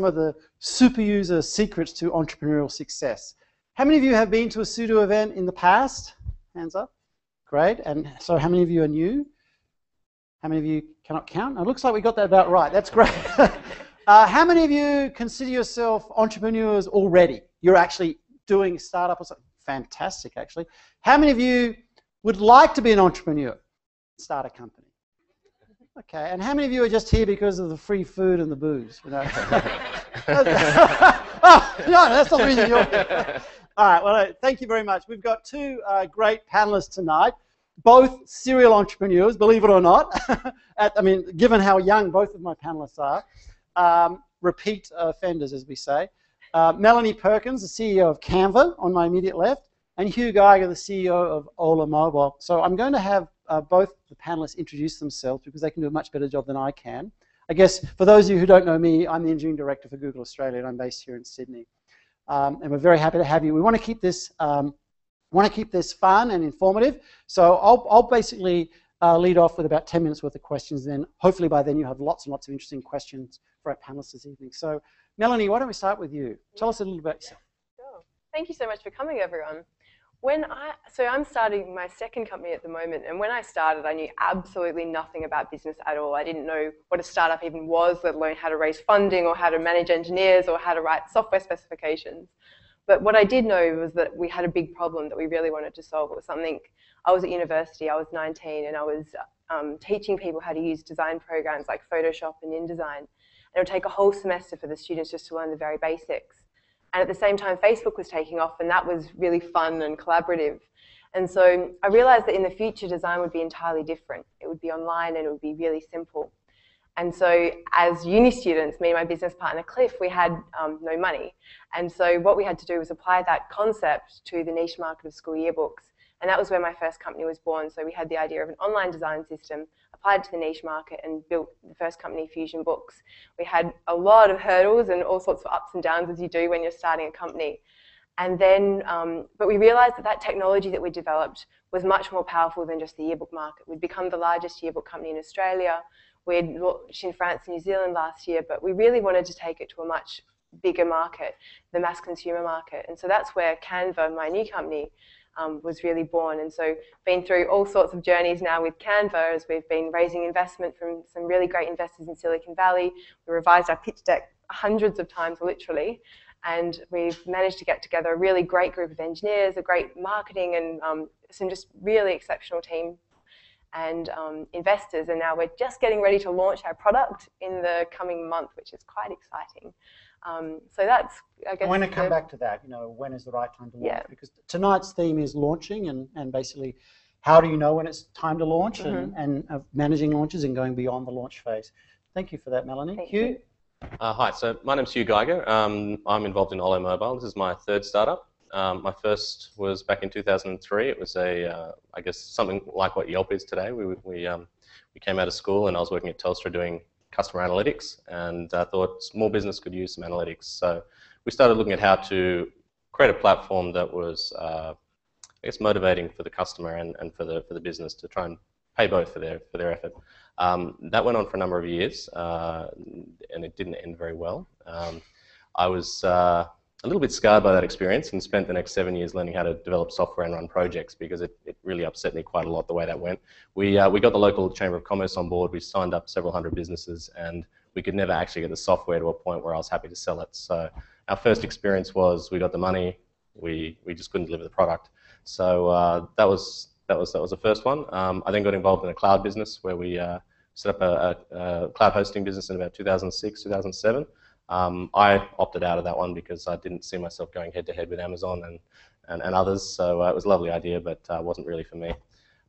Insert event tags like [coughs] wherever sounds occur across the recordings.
some of the super user secrets to entrepreneurial success. How many of you have been to a Sudo event in the past? Hands up. Great. And so how many of you are new? How many of you cannot count? It looks like we got that about right. That's great. [laughs] uh, how many of you consider yourself entrepreneurs already? You're actually doing startup or something? Fantastic, actually. How many of you would like to be an entrepreneur? Start a company. Okay, and how many of you are just here because of the free food and the booze? You know? [laughs] oh, no, that's not the reason you're here. All right, well, uh, thank you very much. We've got two uh, great panelists tonight, both serial entrepreneurs, believe it or not. [laughs] At, I mean, given how young both of my panelists are, um, repeat offenders, as we say. Uh, Melanie Perkins, the CEO of Canva, on my immediate left, and Hugh Geiger, the CEO of Ollo Mobile. So I'm going to have uh, both the panelists introduce themselves because they can do a much better job than I can. I guess for those of you who don't know me, I'm the engineering director for Google Australia, and I'm based here in Sydney. Um, and we're very happy to have you. We want to keep this um, want to keep this fun and informative. So I'll, I'll basically uh, lead off with about 10 minutes worth of questions. Then hopefully by then you have lots and lots of interesting questions for our panelists this evening. So Melanie, why don't we start with you? Tell us a little about yourself. Sure. Thank you so much for coming, everyone. When I, so I'm starting my second company at the moment, and when I started, I knew absolutely nothing about business at all. I didn't know what a startup even was, let alone how to raise funding or how to manage engineers or how to write software specifications. But what I did know was that we had a big problem that we really wanted to solve. It was something, I was at university, I was 19, and I was um, teaching people how to use design programs like Photoshop and InDesign. And it would take a whole semester for the students just to learn the very basics. And at the same time, Facebook was taking off, and that was really fun and collaborative. And so I realized that in the future, design would be entirely different. It would be online and it would be really simple. And so as uni students, me and my business partner, Cliff, we had um, no money. And so what we had to do was apply that concept to the niche market of school yearbooks. And that was where my first company was born. So we had the idea of an online design system applied to the niche market and built the first company, Fusion Books. We had a lot of hurdles and all sorts of ups and downs as you do when you're starting a company. And then, um, but we realized that that technology that we developed was much more powerful than just the yearbook market. We'd become the largest yearbook company in Australia. We'd launched in France and New Zealand last year, but we really wanted to take it to a much bigger market, the mass consumer market. And so that's where Canva, my new company, um, was really born. And so been through all sorts of journeys now with Canva as we've been raising investment from some really great investors in Silicon Valley. We revised our pitch deck hundreds of times, literally. And we've managed to get together a really great group of engineers, a great marketing and um, some just really exceptional team and um, investors. And now we're just getting ready to launch our product in the coming month, which is quite exciting. Um, so that's, I guess. I want to come back to that. You know, when is the right time to launch? Yeah. Because tonight's theme is launching and, and basically how do you know when it's time to launch mm-hmm. and, and uh, managing launches and going beyond the launch phase. Thank you for that, Melanie. Thank Hugh? You. Uh, hi, so my name's Hugh Geiger. Um, I'm involved in Ollo Mobile. This is my third startup. Um, my first was back in 2003. It was a, uh, I guess, something like what Yelp is today. We, we, um, we came out of school and I was working at Telstra doing customer analytics and uh, thought small business could use some analytics. So we started looking at how to create a platform that was, uh, I guess, motivating for the customer and, and for the for the business to try and pay both for their for their effort. Um, that went on for a number of years, uh, and it didn't end very well. Um, I was uh, a little bit scarred by that experience and spent the next seven years learning how to develop software and run projects because it, it really upset me quite a lot the way that went. We, uh, we got the local Chamber of Commerce on board, we signed up several hundred businesses and we could never actually get the software to a point where I was happy to sell it. So our first experience was we got the money, we, we just couldn't deliver the product. So uh, that, was, that, was, that was the first one. Um, I then got involved in a cloud business where we uh, set up a, a, a cloud hosting business in about 2006, 2007. Um, I opted out of that one because I didn't see myself going head to head with Amazon and, and, and others. So uh, it was a lovely idea, but uh, wasn't really for me.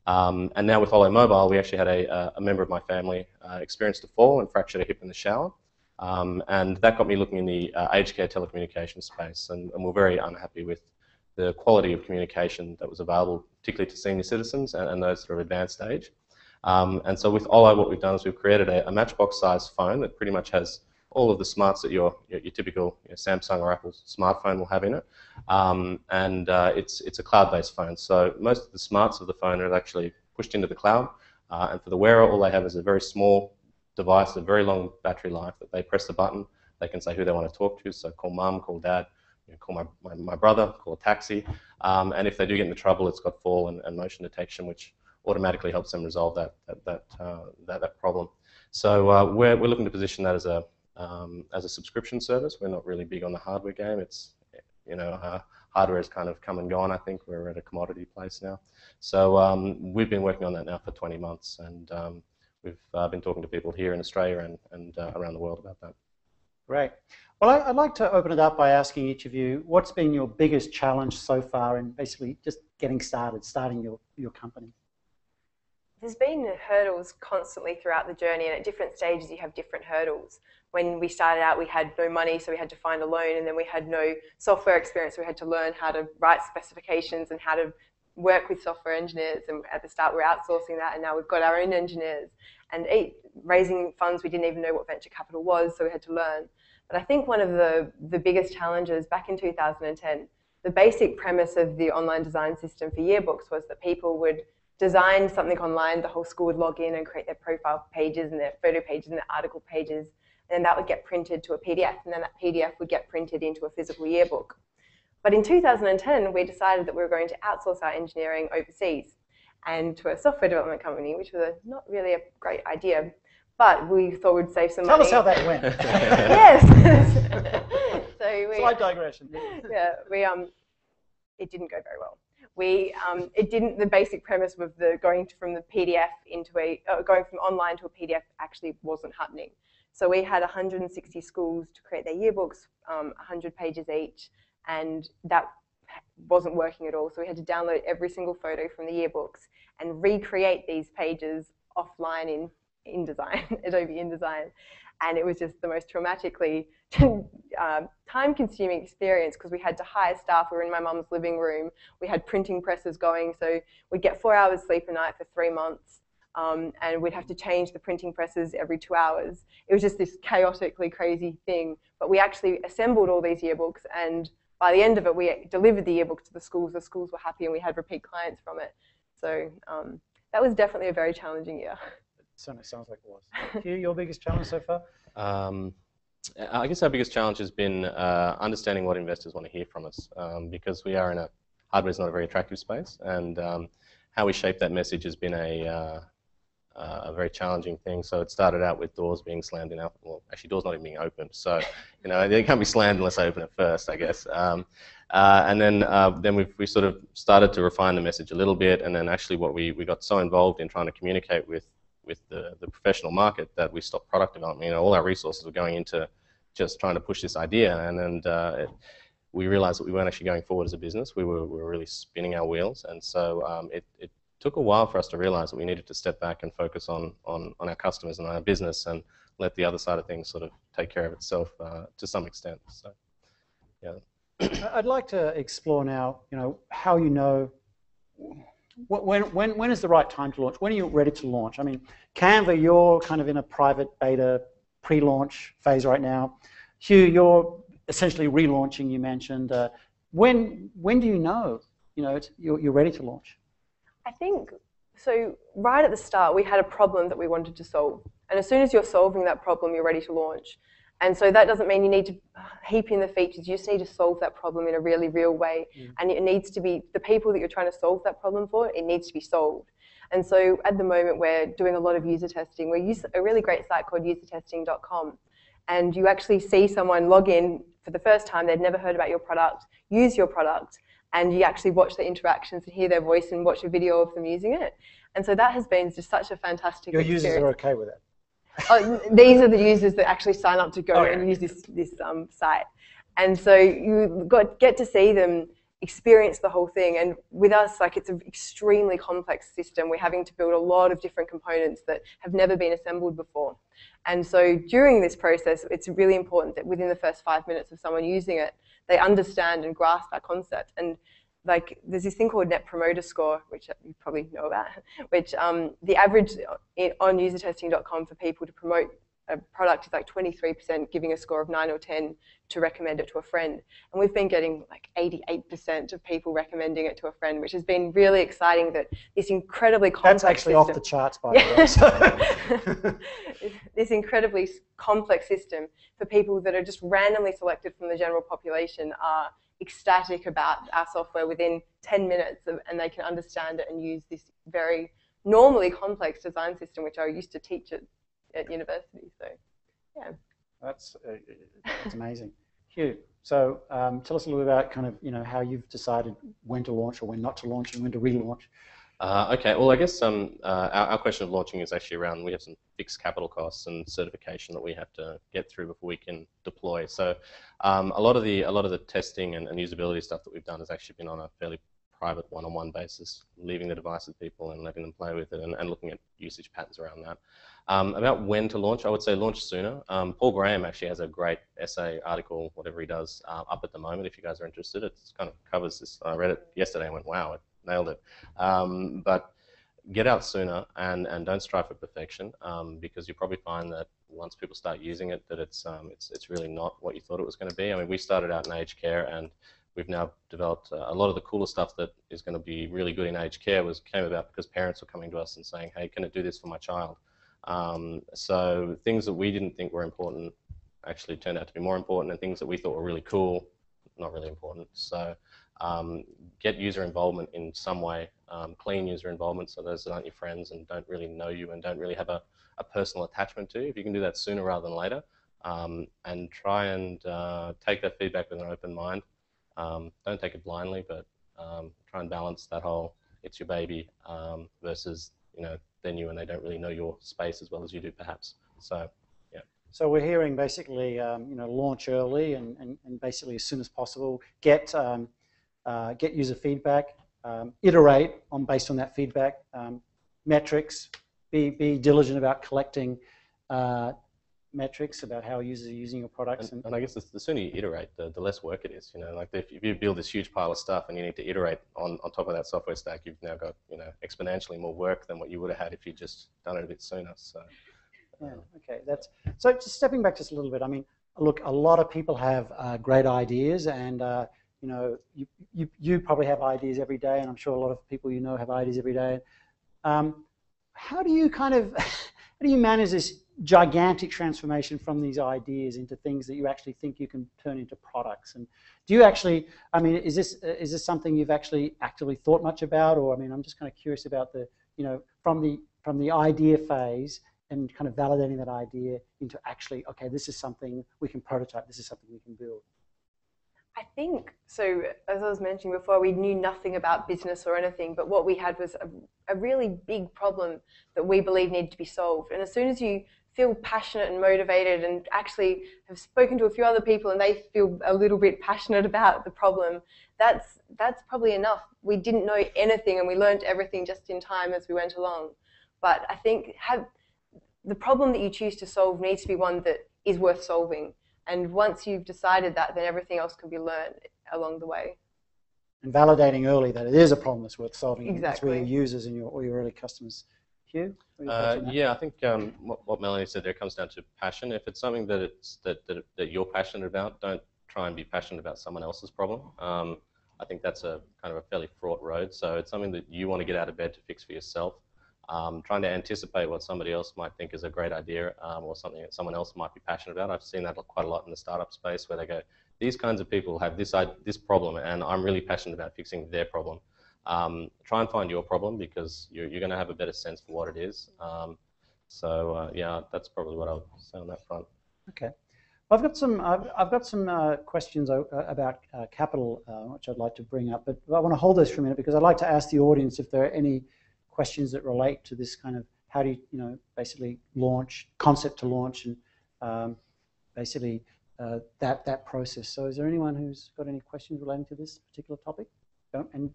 Um, and now with Ollo Mobile, we actually had a, a member of my family uh, experienced a fall and fractured a hip in the shower. Um, and that got me looking in the uh, aged care telecommunications space. And, and, we're very unhappy with the quality of communication that was available, particularly to senior citizens and, and those that are advanced age. Um, and so with Ollo, what we've done is we've created a, a matchbox-sized phone that pretty much has all of the smarts that your, your, your typical you know, Samsung or Apple smartphone will have in it. Um, and uh, it's, it's a cloud-based phone. So most of the smarts of the phone are actually pushed into the cloud. Uh, and for the wearer, all they have is a very small device, a very long battery life that they press the button, they can say who they want to talk to. So call mum, call dad, you know, call my, my, my, brother, call a taxi. Um, and if they do get into trouble, it's got fall and, and motion detection, which automatically helps them resolve that, that, that, uh, that, that, problem. So uh, we're, we're looking to position that as a, um, as a subscription service. We're not really big on the hardware game. It's, you know, uh, hardware has kind of come and gone. I think we're at a commodity place now. So um, we've been working on that now for 20 months, and um, we've uh, been talking to people here in Australia and, and uh, around the world about that. Great. Well, I'd like to open it up by asking each of you, what's been your biggest challenge so far in basically just getting started, starting your, your company? There's been hurdles constantly throughout the journey, and at different stages you have different hurdles when we started out, we had no money, so we had to find a loan, and then we had no software experience. So we had to learn how to write specifications and how to work with software engineers. And at the start, we are outsourcing that, and now we've got our own engineers. And eight, raising funds, we didn't even know what venture capital was, so we had to learn. But I think one of the, the biggest challenges back in 2010, the basic premise of the online design system for yearbooks was that people would design something online, the whole school would log in and create their profile pages and their photo pages and their article pages and then that would get printed to a PDF, and then that PDF would get printed into a physical yearbook. But in 2010, we decided that we were going to outsource our engineering overseas and to a software development company, which was a, not really a great idea, but we thought we'd save some Tell money. Tell us how that went. [laughs] yes. [laughs] so we, Slight digression. Yeah, we um, it didn't go very well. We um, it didn't. The basic premise of the going from the PDF into a uh, going from online to a PDF actually wasn't happening. So we had 160 schools to create their yearbooks, um, 100 pages each, and that wasn't working at all. So we had to download every single photo from the yearbooks and recreate these pages offline in InDesign, [laughs] Adobe InDesign. And it was just the most traumatically uh, [laughs] time-consuming experience because we had to hire staff. We were in my mum's living room. We had printing presses going, so we'd get four hours sleep a night for three months um, and we'd have to change the printing presses every two hours. It was just this chaotically crazy thing. But we actually assembled all these yearbooks, and by the end of it, we delivered the yearbooks to the schools. The schools were happy, and we had repeat clients from it. So um, that was definitely a very challenging year. [laughs] Certainly sounds like it was. Hugh, your biggest challenge so far? Um, I guess our biggest challenge has been uh, understanding what investors want to hear from us, um, because we are in a hardware is not a very attractive space, and um, how we shape that message has been a uh, uh, a very challenging thing. So it started out with doors being slammed in our, well, actually doors not even being opened. So, you know, they can't be slammed unless I open it first, I guess. Um, uh, and then, uh, then we we sort of started to refine the message a little bit. And then actually what we, we got so involved in trying to communicate with, with the, the professional market that we stopped product development. You know, all our resources were going into just trying to push this idea. And, and uh, it, we realized that we weren't actually going forward as a business. We were, we were really spinning our wheels. And so um, it, it took a while for us to realize that we needed to step back and focus on, on, on our customers and our business and let the other side of things sort of take care of itself uh, to some extent. So, yeah. I'd like to explore now, you know, how you know when, when, when is the right time to launch? When are you ready to launch? I mean, Canva, you're kind of in a private beta pre-launch phase right now. Hugh, you're essentially relaunching, you mentioned. Uh, when, when do you know, you know, you're, you're ready to launch? I think so. Right at the start, we had a problem that we wanted to solve, and as soon as you're solving that problem, you're ready to launch. And so that doesn't mean you need to heap in the features. You just need to solve that problem in a really real way, mm. and it needs to be the people that you're trying to solve that problem for. It needs to be solved. And so at the moment, we're doing a lot of user testing. We use a really great site called usertesting.com, and you actually see someone log in for the first time. They'd never heard about your product, use your product, and you actually watch the interactions and hear their voice and watch a video of them using it. And so that has been just such a fantastic Your experience. users are okay with it? Oh, these are the users that actually sign up to go oh, and use this, this um, site. And so you got, get to see them experience the whole thing. And with us, like it's an extremely complex system. We're having to build a lot of different components that have never been assembled before. And so during this process, it's really important that within the first five minutes of someone using it, they understand and grasp our concept. And like there's this thing called Net Promoter Score, which you probably know about, [laughs] which um, the average on usertesting.com for people to promote a product is like 23% giving a score of 9 or 10 to recommend it to a friend. And we've been getting like 88% of people recommending it to a friend, which has been really exciting that this incredibly complex That's actually system, off the charts, by the way. [laughs] this incredibly complex system for people that are just randomly selected from the general population are ecstatic about our software within 10 minutes and they can understand it and use this very normally complex design system, which I used to teach at, at university. So, yeah. That's, uh, that's amazing. Hugh, so um, tell us a little bit about kind of, you know, how you've decided when to launch or when not to launch and when to relaunch. Uh, okay, well, I guess um, uh, our, our, question of launching is actually around we have some fixed capital costs and certification that we have to get through before we can deploy. So um, a lot of the a lot of the testing and, and, usability stuff that we've done has actually been on a fairly private one-on-one basis, leaving the device with people and letting them play with it and, and looking at usage patterns around that. Um, about when to launch, I would say launch sooner. Um, Paul Graham actually has a great essay, article, whatever he does, uh, up at the moment. If you guys are interested, it kind of covers this. I read it yesterday and went, wow, it nailed it. Um, but get out sooner and, and don't strive for perfection um, because you probably find that once people start using it that it's, um, it's, it's really not what you thought it was going to be. I mean, we started out in aged care and we've now developed uh, a lot of the cooler stuff that is going to be really good in aged care was came about because parents were coming to us and saying, hey, can it do this for my child? Um, so things that we didn't think were important actually turned out to be more important and things that we thought were really cool, not really important. So um, get user involvement in some way, um, clean user involvement so those that aren't your friends and don't really know you and don't really have a, a personal attachment to you. If you can do that sooner rather than later, um, and try and uh, take that feedback with an open mind. Um, don't take it blindly, but um, try and balance that whole it's your baby um, versus you know they're new and they don't really know your space as well as you do perhaps. So yeah. So we're hearing basically you know launch early and, and, and basically as soon as possible get uh, get user feedback, um, iterate on based on that feedback, um, metrics, be, be diligent about collecting uh, metrics about how users are using your products. And, and, and I guess the, the, sooner you iterate, the, the less work it is. You know, like if, if you build this huge pile of stuff and you need to iterate on, on top of that software stack, you've now got you know exponentially more work than what you would have had if you just done it a bit sooner. So. Yeah. Okay. That's so. Just stepping back just a little bit. I mean, look, a lot of people have uh, great ideas and. Uh, you know, you, you, you probably have ideas every day, and I'm sure a lot of people you know have ideas every day. Um, how do you kind of, [laughs] how do you manage this gigantic transformation from these ideas into things that you actually think you can turn into products? And do you actually, I mean, is this is this something you've actually actively thought much about, or I mean, I'm just kind of curious about the, you know, from the from the idea phase and kind of validating that idea into actually, okay, this is something we can prototype, this is something we can build. I think so. As I was mentioning before, we knew nothing about business or anything, but what we had was a, a, really big problem that we believe needed to be solved. And as soon as you feel passionate and motivated, and actually have spoken to a few other people, and they feel a little bit passionate about the problem, that's that's probably enough. We didn't know anything, and we learned everything just in time as we went along. But I think have the problem that you choose to solve needs to be one that is worth solving and once you've decided that, then everything else can be learned along the way. And validating early that it is a problem that's worth solving. Exactly. That's where your users and your, or your early customers. Hugh? Uh, yeah, I think um, what, what, Melanie said there comes down to passion. If it's something that it's that, that, that you're passionate about, don't try and be passionate about someone else's problem. Um, I think that's a kind of a fairly fraught road. So it's something that you want to get out of bed to fix for yourself um, trying to anticipate what somebody else might think is a great idea um, or something that someone else might be passionate about. I've seen that quite a lot in the startup space where they go, these kinds of people have this, this problem and I'm really passionate about fixing their problem. Um, try and find your problem because you're, you're going to have a better sense for what it is. Um, so uh, yeah, that's probably what I'll say on that front. Okay. I've got some. I've, I've got some uh, questions uh, about uh, capital, uh, which I'd like to bring up. But I want to hold those for a minute because I'd like to ask the audience if there are any questions that relate to this kind of how do you, you know, basically launch, concept to launch, and um, basically uh, that, that process. So is there anyone who's got any questions relating to this particular topic? Don't, and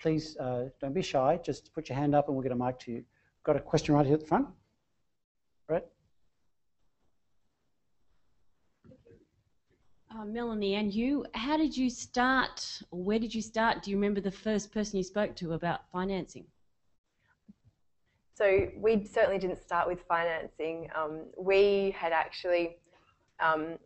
please uh, don't be shy. Just put your hand up and we'll get a mic to you. Got a question right here at the front. Brett? Uh, Melanie, and you, how did you start, or where did you start? Do you remember the first person you spoke to about financing? So we certainly didn't start with financing. Um, we had actually, um,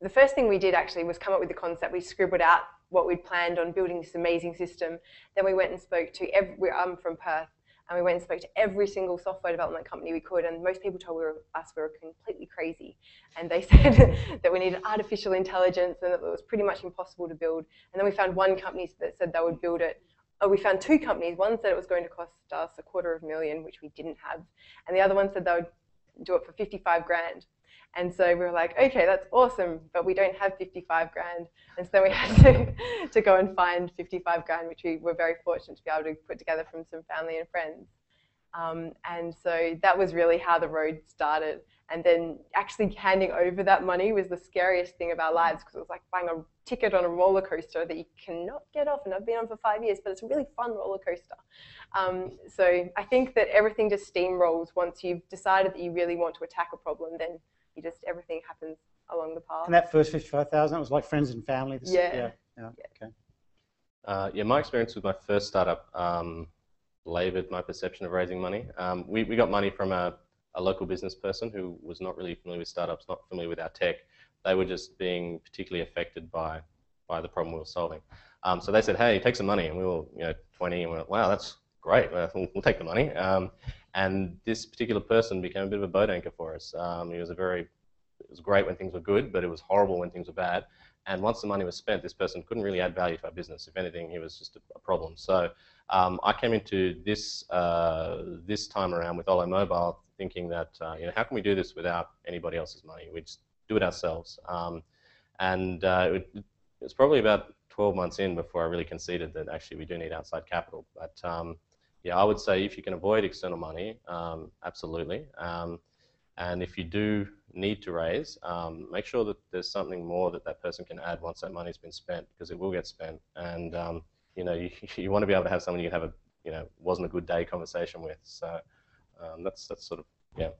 the first thing we did actually was come up with the concept. We scribbled out what we'd planned on building this amazing system. Then we went and spoke to every, I'm from Perth, and we went and spoke to every single software development company we could, and most people told we were, us we were completely crazy. And they [laughs] said that we needed artificial intelligence and that it was pretty much impossible to build. And then we found one company that said they would build it. Oh, we found two companies. One said it was going to cost us a quarter of a million, which we didn't have, and the other one said they would do it for 55 grand. And so we were like, okay, that's awesome, but we don't have 55 grand. And so then we [laughs] had to, to go and find 55 grand, which we were very fortunate to be able to put together from some family and friends. Um, and so that was really how the road started. And then actually handing over that money was the scariest thing of our lives because it was like buying a ticket on a roller coaster that you cannot get off. And I've been on for five years, but it's a really fun roller coaster. Um, so I think that everything just steamrolls once you've decided that you really want to attack a problem, then you just everything happens along the path. And that first fifty-five thousand, that was like friends and family. This, Yeah. yeah, yeah, okay. Uh, yeah, my experience with my first startup um, laboured my perception of raising money. Um, we, we got money from a, a local business person who was not really familiar with startups, not familiar with our tech. They were just being particularly affected by, by the problem we were solving. Um, so they said, hey, take some money. And we were you know, 20 and we went, wow, that's great. We'll, we'll take the money. Um, and this particular person became a bit of a boat anchor for us. Um, he was a very, it was great when things were good, but it was horrible when things were bad. And once the money was spent, this person couldn't really add value to our business. If anything, he was just a, a problem. So um, I came into this uh, this time around with Ollo Mobile thinking that uh, you know how can we do this without anybody else's money? We just do it ourselves. Um, and uh, it, was probably about 12 months in before I really conceded that actually we do need outside capital. But um, yeah, I would say if you can avoid external money, um, absolutely. Um, and if you do need to raise, um, make sure that there's something more that that person can add once that money's been spent, because it will get spent. And you know, you, [laughs] you want to be able to have someone you can have a, you know, wasn't a good day conversation with. So um, that's that's sort of yeah.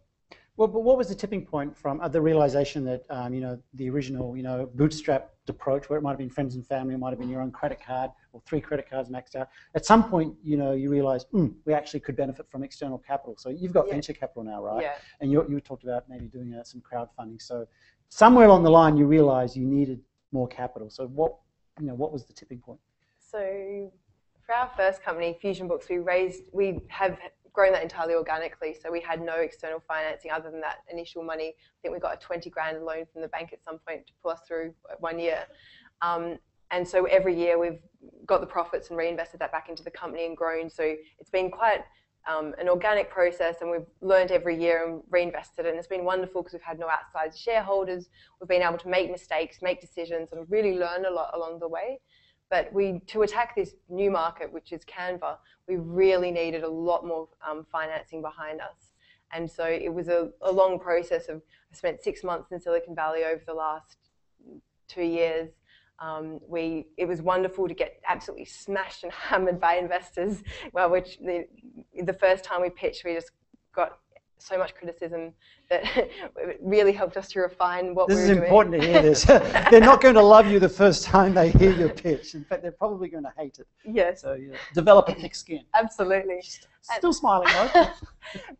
Well, but what was the tipping point from uh, the realization that um, you know the original you know bootstrapped approach, where it might have been friends and family, it might have been your own credit card or three credit cards maxed out. At some point, you know, you realize mm, we actually could benefit from external capital. So you've got Yeah. venture capital now, right? Yeah. And you you talked about maybe doing uh, some crowdfunding. So somewhere along the line, you realize you needed more capital. So what you know what was the tipping point? So for our first company, Fusion Books, we raised, we have grown that entirely organically. So we had no external financing other than that initial money. I think we got a 20 grand loan from the bank at some point to pull us through one year. Um, and so every year we've got the profits and reinvested that back into the company and grown. So it's been quite um, an organic process and we've learned every year and reinvested. And it's been wonderful because we've had no outside shareholders. We've been able to make mistakes, make decisions, and really learn a lot along the way. But we, to attack this new market, which is Canva, we really needed a lot more um, financing behind us. And so it was a, a long process of, I spent six months in Silicon Valley over the last two years. Um, we, it was wonderful to get absolutely smashed and [laughs] hammered by investors. Well, which the, the first time we pitched, we just got so much criticism that it [laughs] really helped us to refine what This we is were doing. important to hear [laughs] this. [laughs] they're not going to love you the first time they hear your pitch. In fact, they're probably going to hate it. Yes, So know, develop a thick skin. absolutely. Still smiling though.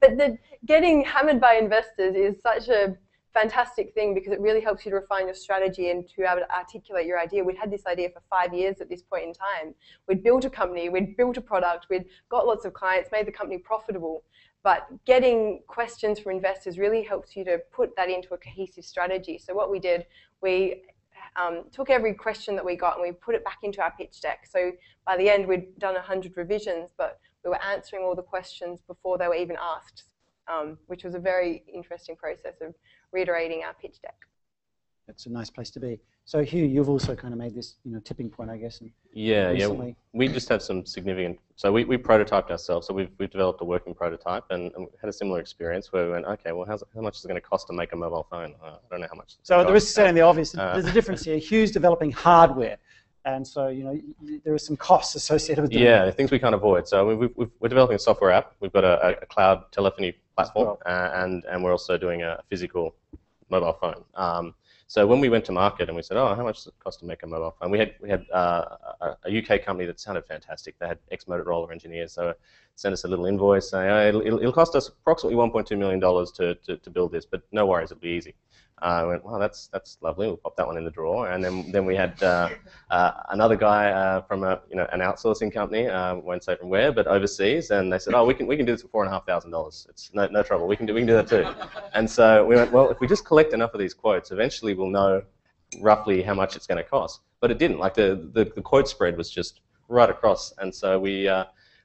but the, getting hammered by investors is such a fantastic thing because it really helps you to refine your strategy and to be able to articulate your idea. We'd had this idea for five years at this point in time. We'd built a company, we'd built a product, we'd got lots of clients, made the company profitable. But getting questions from investors really helps you to put that into a cohesive strategy. So what we did, we um, took every question that we got and we put it back into our pitch deck. So by the end, we'd done 100 revisions, but we were answering all the questions before they were even asked, um, which was a very interesting process of reiterating our pitch deck. It's a nice place to be. So Hugh, you've also kind of made this, you know, tipping point, I guess. And Yeah, yeah. We just have some significant. So we, we prototyped ourselves. So we've, we've developed a working prototype and, and had a similar experience where we went, okay, well, how's, how much is it going to cost to make a mobile phone? Uh, I don't know how much. So the risk of saying the obvious, Uh, there's a difference here. Hugh's developing hardware, and so you know there are some costs associated with doing Yeah, that. things we can't avoid. So we, we've, we've, we're developing a software app. We've got a, a cloud telephony platform, uh, and and we're also doing a physical mobile phone. Um, So when we went to market and we said, oh, how much does it cost to make a mobile phone? We had we had uh, a, UK company that sounded fantastic. They had ex Motorola engineers, so sent us a little invoice saying, oh, it'll, it'll, cost us approximately 1.2 million dollars to, to, to build this, but no worries, it'll be easy. I went, well, that's that's lovely. We'll pop that one in the drawer. And then then we had uh, uh, another guy uh, from a you know an outsourcing company, uh, won't say from where, but overseas, and they said, oh, we can we can do this for four and a half thousand dollars. It's no no trouble. We can do we can do that too. And so we went, well, if we just collect enough of these quotes, eventually we'll know roughly how much it's going to cost. But it didn't. Like the, the the quote spread was just right across, and so we. Uh,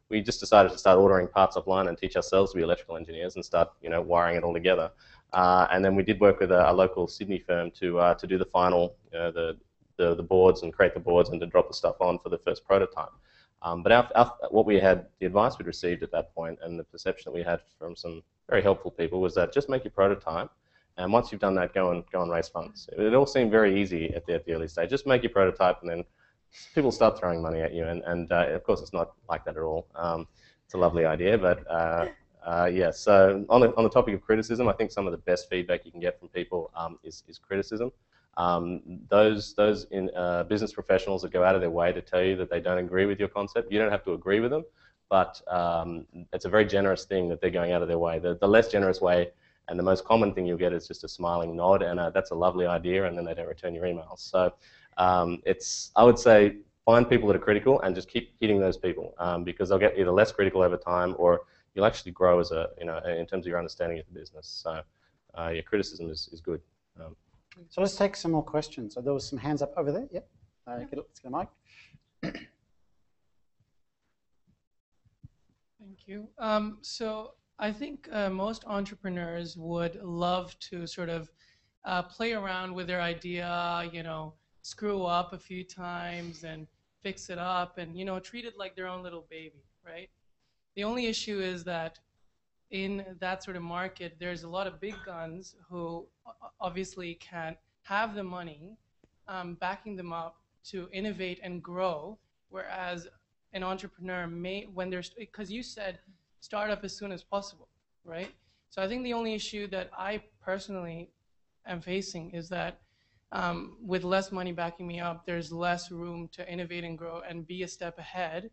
we just decided to start ordering parts offline and teach ourselves to be electrical engineers and start, you know, wiring it all together. Uh, and then we did work with a, a local Sydney firm to uh, to do the final, know, the, the, the boards and create the boards and to drop the stuff on for the first prototype. Um, but our, our, what we had, the advice we'd received at that point, and the perception that we had from some very helpful people was that just make your prototype, and once you've done that, go and go and raise funds. It, it all seemed very easy at the, at the early stage. Just make your prototype, and then people start throwing money at you. And, and uh, of course, it's not like that at all. Um, it's a lovely idea, but uh, yeah, so on the, on the topic of criticism, I think some of the best feedback you can get from people um, is, is criticism. Um, those those in, uh, business professionals that go out of their way to tell you that they don't agree with your concept, you don't have to agree with them, but um, it's a very generous thing that they're going out of their way. The, the less generous way and the most common thing you'll get is just a smiling nod, and uh, that's a lovely idea, and then they don't return your emails. So um, it's, I would say, find people that are critical and just keep hitting those people um, because they'll get either less critical over time or you'll actually grow as a, you know, in terms of your understanding of the business. So uh, your criticism is, is good. Um, so let's take some more questions. So there was some hands up over there. Yep. Uh, get, let's get a mic. Thank you. Um, so I think uh, most entrepreneurs would love to sort of uh, play around with their idea, you know, screw up a few times and fix it up and, you know, treat it like their own little baby, right? The only issue is that in that sort of market, there's a lot of big guns who obviously can have the money um, backing them up to innovate and grow, whereas an entrepreneur may, when there's, because you said start up as soon as possible, right? So I think the only issue that I personally am facing is that um, with less money backing me up, there's less room to innovate and grow and be a step ahead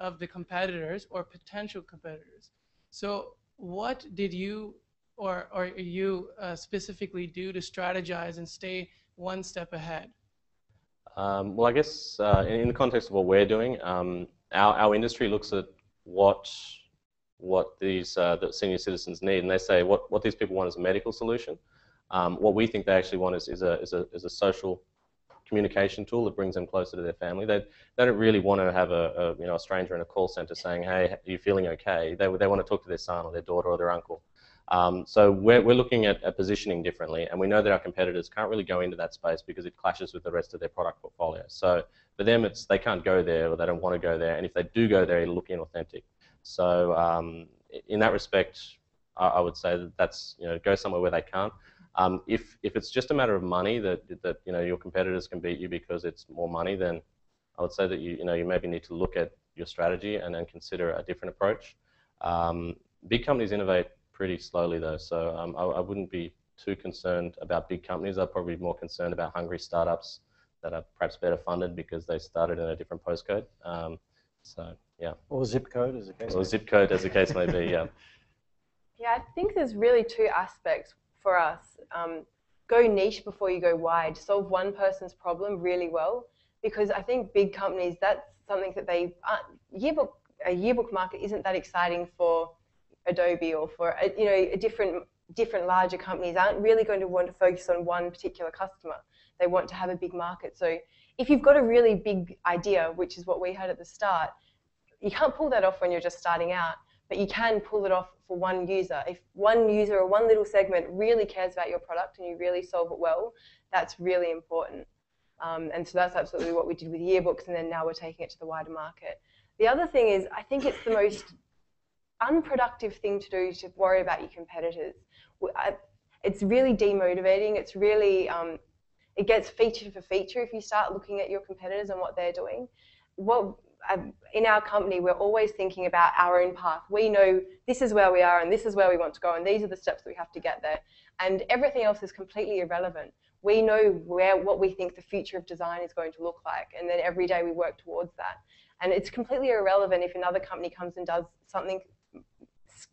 of the competitors or potential competitors. So what did you or, or you uh, specifically do to strategize and stay one step ahead? Um, well, I guess uh, in, in, the context of what we're doing, um, our, our industry looks at what what these uh, the senior citizens need, and they say what, what these people want is a medical solution. Um, what we think they actually want is, is, a, is, a, is a social communication tool that brings them closer to their family. They, they don't really want to have a, a, you know, a stranger in a call center saying, hey, are you feeling okay? They, they want to talk to their son or their daughter or their uncle. Um, so we're, we're looking at, at, positioning differently, and we know that our competitors can't really go into that space because it clashes with the rest of their product portfolio. So for them, it's they can't go there or they don't want to go there, and if they do go there, it'll look inauthentic. So um, in that respect, I, I would say that that's you know go somewhere where they can't. Um, if, if it's just a matter of money that, that you know, your competitors can beat you because it's more money, then I would say that you, you, know, you maybe need to look at your strategy and then consider a different approach. Um, big companies innovate pretty slowly though, so um, I, I, wouldn't be too concerned about big companies. I'd probably be more concerned about hungry startups that are perhaps better funded because they started in a different postcode. Um, so yeah. Or zip code as a case. Or zip code as the case may be. Yeah. [laughs] Yeah, I think there's really two aspects for us. Um, go niche before you go wide. Solve one person's problem really well, because I think big companies that's something that they uh, yearbook a yearbook market isn't that exciting for Adobe or for a, you know different different larger companies aren't really going to want to focus on one particular customer. They want to have a big market. So if you've got a really big idea, which is what we had at the start, you can't pull that off when you're just starting out but you can pull it off for one user. If one user or one little segment really cares about your product and you really solve it well, that's really important. Um, and so that's absolutely what we did with yearbooks, and then now we're taking it to the wider market. The other thing is, I think it's the most unproductive thing to do to worry about your competitors. It's really demotivating. It's really, um, it gets feature for feature if you start looking at your competitors and what they're doing. What Um, in our company, we're always thinking about our own path. We know this is where we are and this is where we want to go and these are the steps that we have to get there. And everything else is completely irrelevant. We know where what we think the future of design is going to look like, and then every day we work towards that. And it's completely irrelevant if another company comes and does something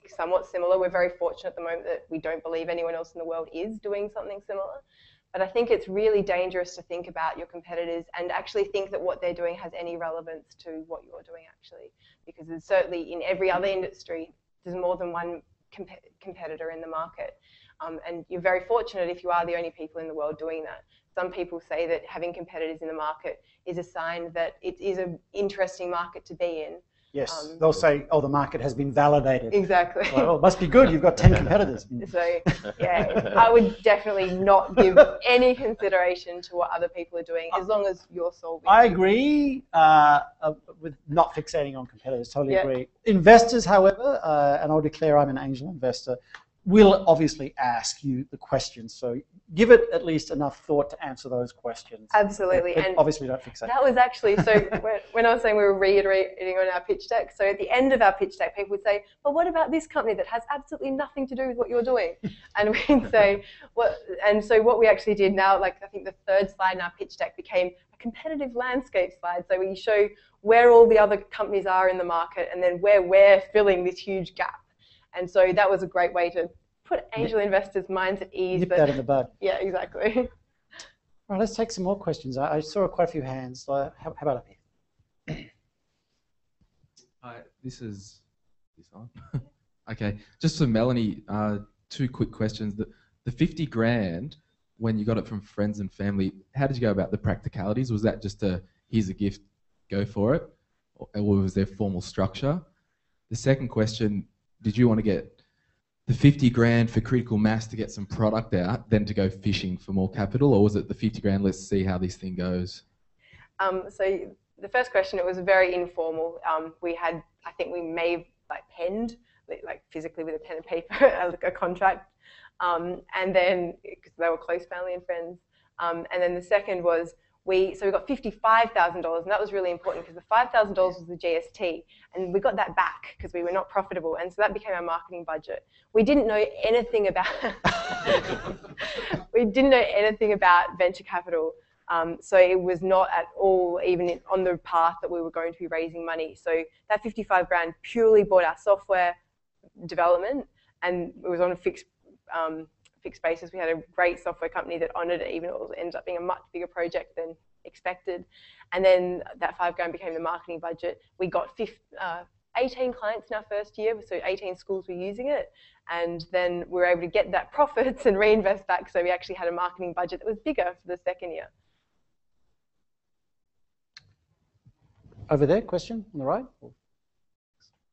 somewhat similar. We're very fortunate at the moment that we don't believe anyone else in the world is doing something similar. But I think it's really dangerous to think about your competitors and actually think that what they're doing has any relevance to what you're doing actually. Because there's certainly in every other industry, there's more than one comp competitor in the market. Um, and you're very fortunate if you are the only people in the world doing that. Some people say that having competitors in the market is a sign that it is an interesting market to be in. Yes, um, they'll say, "Oh, the market has been validated." Exactly. Well, it must be good. You've got ten competitors. [laughs] so, yeah, I would definitely not give any consideration to what other people are doing, as long as you're solving. I agree uh, uh, with not fixating on competitors. Totally agree. Investors, however, uh, and I'll declare I'm an angel investor will obviously ask you the questions. So give it at least enough thought to answer those questions. Absolutely. But, but and obviously don't fix that. That was actually, so [laughs] when I was saying we were reiterating on our pitch deck, so at the end of our pitch deck, people would say, but what about this company that has absolutely nothing to do with what you're doing? [laughs] and we'd say, what, and so what we actually did now, like I think the third slide in our pitch deck became a competitive landscape slide. So we show where all the other companies are in the market and then where we're filling this huge gap. And so that was a great way to put angel investors' minds at ease. Nip that in the bud. [laughs] Yeah, exactly. All right, let's take some more questions. I, I saw quite a few hands. How, how, about up here? [coughs] Hi, this is this on. [laughs] okay, just for Melanie, uh, two quick questions. The, the 50 grand, when you got it from friends and family, how did you go about the practicalities? Was that just a here's a gift, go for it? Or, or was there formal structure? The second question, did you want to get the 50 grand for critical mass to get some product out than to go fishing for more capital, or was it the 50 grand, let's see how this thing goes? Um, so the first question, it was very informal. Um, we had, I think we may have like penned, like physically with a pen and paper, [laughs] a contract. Um, and then, because they were close family and friends. Um, and then the second was, we, so we got $55,000, and that was really important because the $5,000 was the GST, and we got that back because we were not profitable, and so that became our marketing budget. We didn't know anything about, [laughs] we didn't know anything about venture capital, um, so it was not at all even on the path that we were going to be raising money. So that 55 grand purely bought our software development, and it was on a fixed um, fixed basis. We had a great software company that honoured it, even though it ended up being a much bigger project than expected. And then that five grand became the marketing budget. We got 15, uh, 18 clients in our first year, so 18 schools were using it. And then we were able to get that [laughs] profits and reinvest back. So we actually had a marketing budget that was bigger for the second year. Over there, question on the right.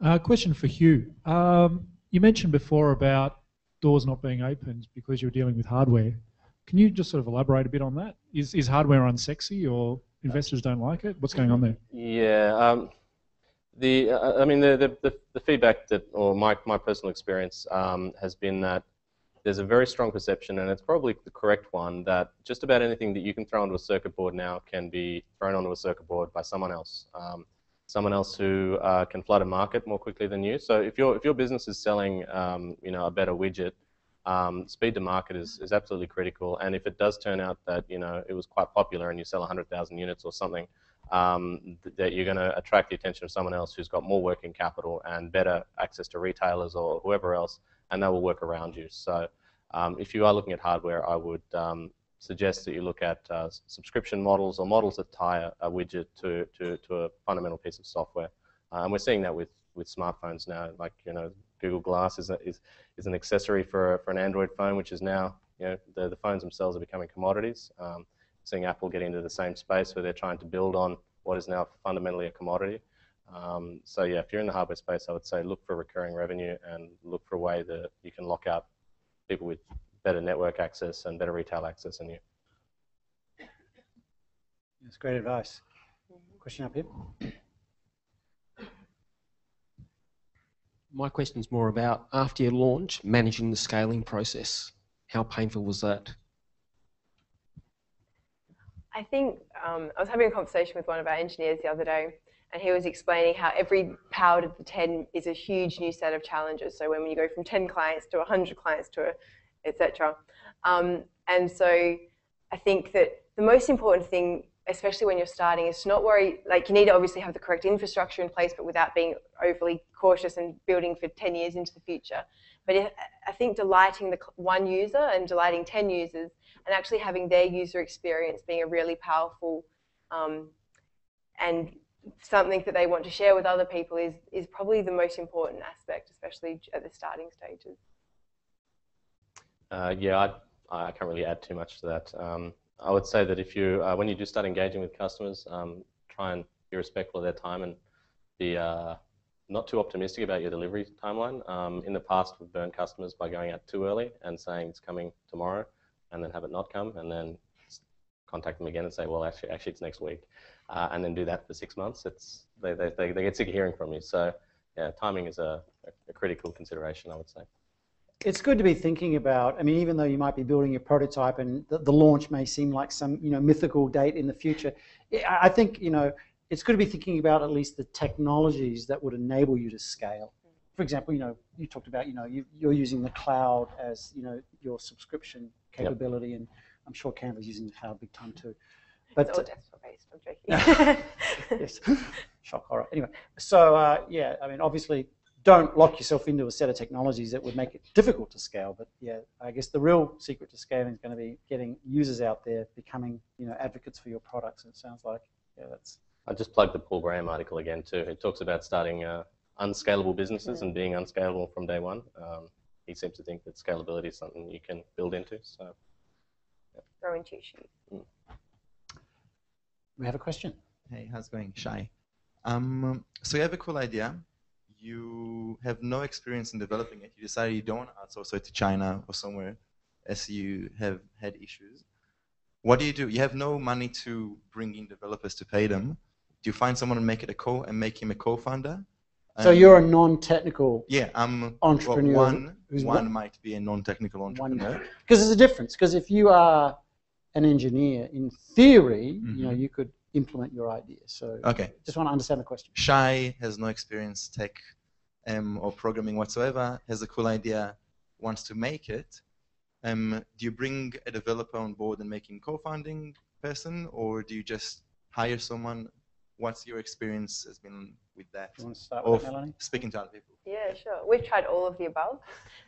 Uh, question for Hugh. Um, you mentioned before about doors not being opened because you're dealing with hardware. Can you just sort of elaborate a bit on that? Is, is hardware unsexy or investors don't like it? What's going on there? Yeah. Um, the, uh, I mean, the, the, the, feedback that, or my, my personal experience um, has been that there's a very strong perception, and it's probably the correct one, that just about anything that you can throw onto a circuit board now can be thrown onto a circuit board by someone else. Um, someone else who uh, can flood a market more quickly than you. So if your if your business is selling um, you know a better widget, um, speed to market is, is absolutely critical. And if it does turn out that you know it was quite popular and you sell 100,000 units or something, um, th that you're going to attract the attention of someone else who's got more working capital and better access to retailers or whoever else, and they will work around you. So um, if you are looking at hardware, I would um, suggest that you look at uh, subscription models or models that tie a, a widget to, to, to, a fundamental piece of software. Uh, and we're seeing that with, with smartphones now. Like, you know, Google Glass is, a, is, is an accessory for, for an Android phone, which is now, you know, the, the phones themselves are becoming commodities. Um, seeing Apple get into the same space where they're trying to build on what is now fundamentally a commodity. Um, so yeah, if you're in the hardware space, I would say look for recurring revenue and look for a way that you can lock out people with better network access and better retail access than you. That's great advice. Question up here. My question is more about after your launch, managing the scaling process. How painful was that? I think um, I was having a conversation with one of our engineers the other day, and he was explaining how every power to the 10 is a huge new set of challenges. So when you go from 10 clients to 100 clients to etc. Um, and so I think that the most important thing, especially when you're starting, is to not worry. Like you need to obviously have the correct infrastructure in place, but without being overly cautious and building for 10 years into the future. But if, I think delighting the one user and delighting 10 users, and actually having their user experience being a really powerful um, and something that they want to share with other people is is probably the most important aspect, especially at the starting stages. Uh, yeah, I, I can't really add too much to that. Um, I would say that if you, uh, when you do start engaging with customers, um, try and be respectful of their time and be uh, not too optimistic about your delivery timeline. Um, in the past, we've burned customers by going out too early and saying it's coming tomorrow, and then have it not come, and then contact them again and say, well, actually, actually it's next week, uh, and then do that for six months. It's they, they, they, they get sick of hearing from you. So, yeah, timing is a, a critical consideration, I would say it's good to be thinking about. I mean, even though you might be building your prototype and the, the, launch may seem like some you know mythical date in the future, I think you know it's good to be thinking about at least the technologies that would enable you to scale. For example, you know you talked about you know you, are using the cloud as you know your subscription capability, yep. and I'm sure Canva's using the cloud big time too. But it's all desktop based. I'm [laughs] joking. [laughs] yes, shock horror. Anyway, so uh, yeah, I mean obviously don't lock yourself into a set of technologies that would make it difficult to scale. But yeah, I guess the real secret to scaling is going to be getting users out there becoming you know advocates for your products. And it sounds like yeah, that's. I just plugged the Paul Graham article again too. It talks about starting uh, unscalable businesses yeah. and being unscalable from day one. Um, he seems to think that scalability is something you can build into. So. Yeah. Throw into your shoes. Mm. We have a question. Hey, how's it going? Shai? Um, so you have a cool idea you have no experience in developing it, you decide you don't want to outsource it to China or somewhere as you have had issues, what do you do? You have no money to bring in developers to pay them. Do you find someone and make it a co and make him a co-founder? So you're a non-technical yeah, I'm entrepreneur. Well, one one might be a non-technical entrepreneur. Because there's a difference. Because if you are an engineer, in theory, mm-hmm. you know, mm-hmm. you could implement your idea. So okay. just want to understand the question. Shy has no experience tech um, or programming whatsoever, has a cool idea, wants to make it. Um, do you bring a developer on board and make him co-founding person, or do you just hire someone? What's your experience has been with that? You want to start with Melanie? Speaking to other people. Yeah, sure. We've tried all of the above.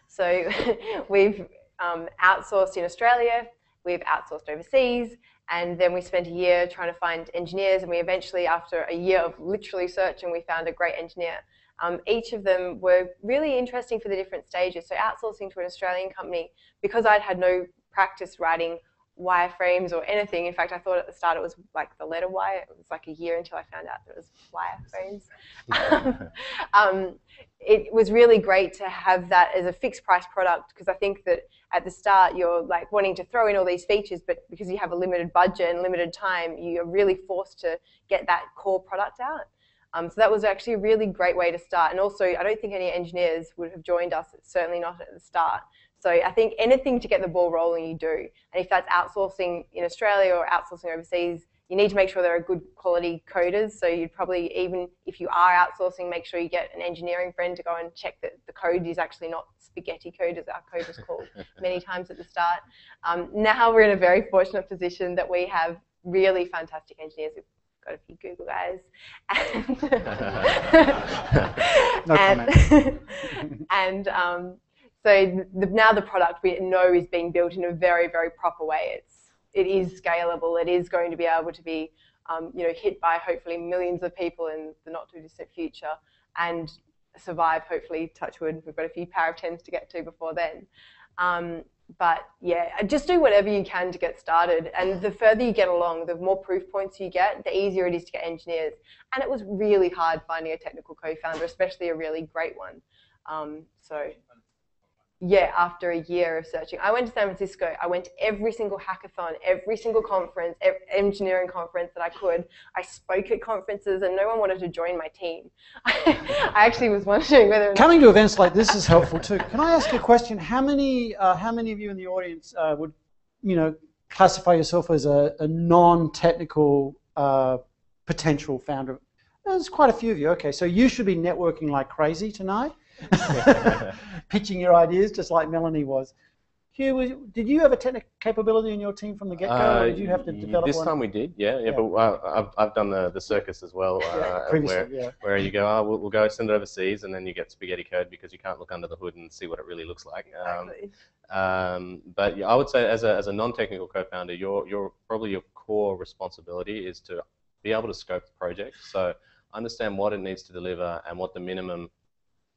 So [laughs] we've um, outsourced in Australia, we've outsourced overseas, and then we spent a year trying to find engineers, and we eventually, after a year of literally searching, we found a great engineer. Um, each of them were really interesting for the different stages. So outsourcing to an Australian company, because I'd had no practice writing wireframes or anything. In fact, I thought at the start it was like the letter Y. It was like a year until I found out that it was wireframes. [laughs] [laughs] um, it was really great to have that as a fixed price product because I think that at the start you're like wanting to throw in all these features, but because you have a limited budget and limited time, you're really forced to get that core product out. Um, so that was actually a really great way to start. And also, I don't think any engineers would have joined us, certainly not at the start. So I think anything to get the ball rolling, you do. And if that's outsourcing in Australia or outsourcing overseas, you need to make sure there are good quality coders. So you'd probably, even if you are outsourcing, make sure you get an engineering friend to go and check that the code is actually not spaghetti code, as our code was called [laughs] many times at the start. Um, now we're in a very fortunate position that we have really fantastic engineers. Got a few Google guys. [laughs] And, [laughs] and, [laughs] and um, so the, now the product we know is being built in a very, very proper way. It's it is scalable. It is going to be able to be um, you know hit by hopefully millions of people in the not too distant future and survive. Hopefully, touch wood. We've got a few power of tens to get to before then. Um, but yeah, just do whatever you can to get started. And the further you get along, the more proof points you get, the easier it is to get engineers. And it was really hard finding a technical co-founder, especially a really great one. Um, so yeah, after a year of searching. I went to San Francisco. I went to every single hackathon, every single conference, every engineering conference that I could. I spoke at conferences, and no one wanted to join my team. [laughs] I actually was wondering whether coming to events like this is helpful too. Can I ask a question? How many, uh, how many of you in the audience uh, would, you know, classify yourself as a, a non-technical uh, potential founder? There's quite a few of you. Okay, so you should be networking like crazy tonight. [laughs] pitching your ideas, just like Melanie was. Hugh, was- did you have a technical capability in your team from the get-go, Uh, or did you have to develop This one? time we did, yeah, yeah. Yeah. But uh, I've, I've done the, the circus as well, uh, [laughs] previously, where, yeah. where you go, oh, we'll, we'll go send it overseas, and then you get spaghetti code because you can't look under the hood and see what it really looks like. Um, Exactly. um, but yeah, I would say as a, as a non-technical co-founder, your, your probably your core responsibility is to be able to scope the project. So understand what it needs to deliver and what the minimum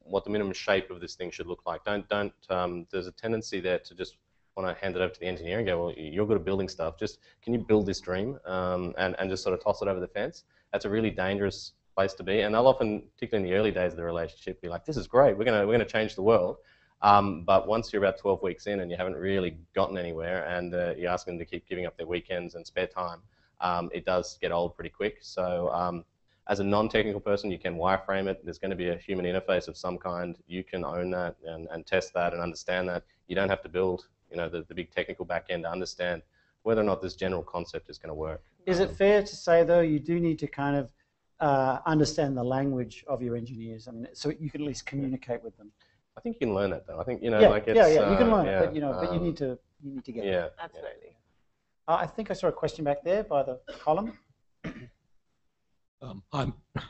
what the minimum shape of this thing should look like. Don't don't um, there's a tendency there to just want to hand it over to the engineer and go, well, you're good at building stuff. Just can you build this dream um, and and just sort of toss it over the fence? That's a really dangerous place to be. And they'll often, particularly in the early days of the relationship, be like, this is great. We're gonna we're gonna change the world. Um, but once you're about 12 weeks in and you haven't really gotten anywhere, and uh, you ask them to keep giving up their weekends and spare time, um, it does get old pretty quick. So um, as a non-technical person, you can wireframe it. There's going to be a human interface of some kind. You can own that and, and test that and understand that. You don't have to build, you know, the, the big technical back end to understand whether or not this general concept is going to work. Is it fair to say, though, you do need to kind of uh, understand the language of your engineers? I mean, so you can at least communicate with them. I think you can learn that though. I think you know, yeah, like it's, yeah, yeah. You can uh, learn yeah, it, but you know, but you um, need to you need to get. Yeah. There. Absolutely. Uh, I think I saw a question back there by the column. Um, hi,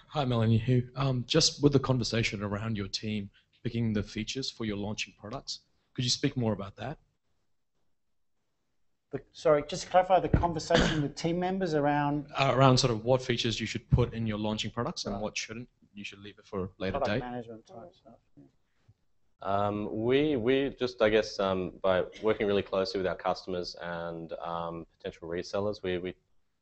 hi, Melanie Hugh. Um, just with the conversation around your team picking the features for your launching products, could you speak more about that? The, sorry, just to clarify the conversation with team members around Uh, around sort of what features you should put in your launching products and Right. what shouldn't. You should leave it for a later product date. management type stuff. yeah. Um, we we just I guess um, by working really closely with our customers and um, potential resellers, we, we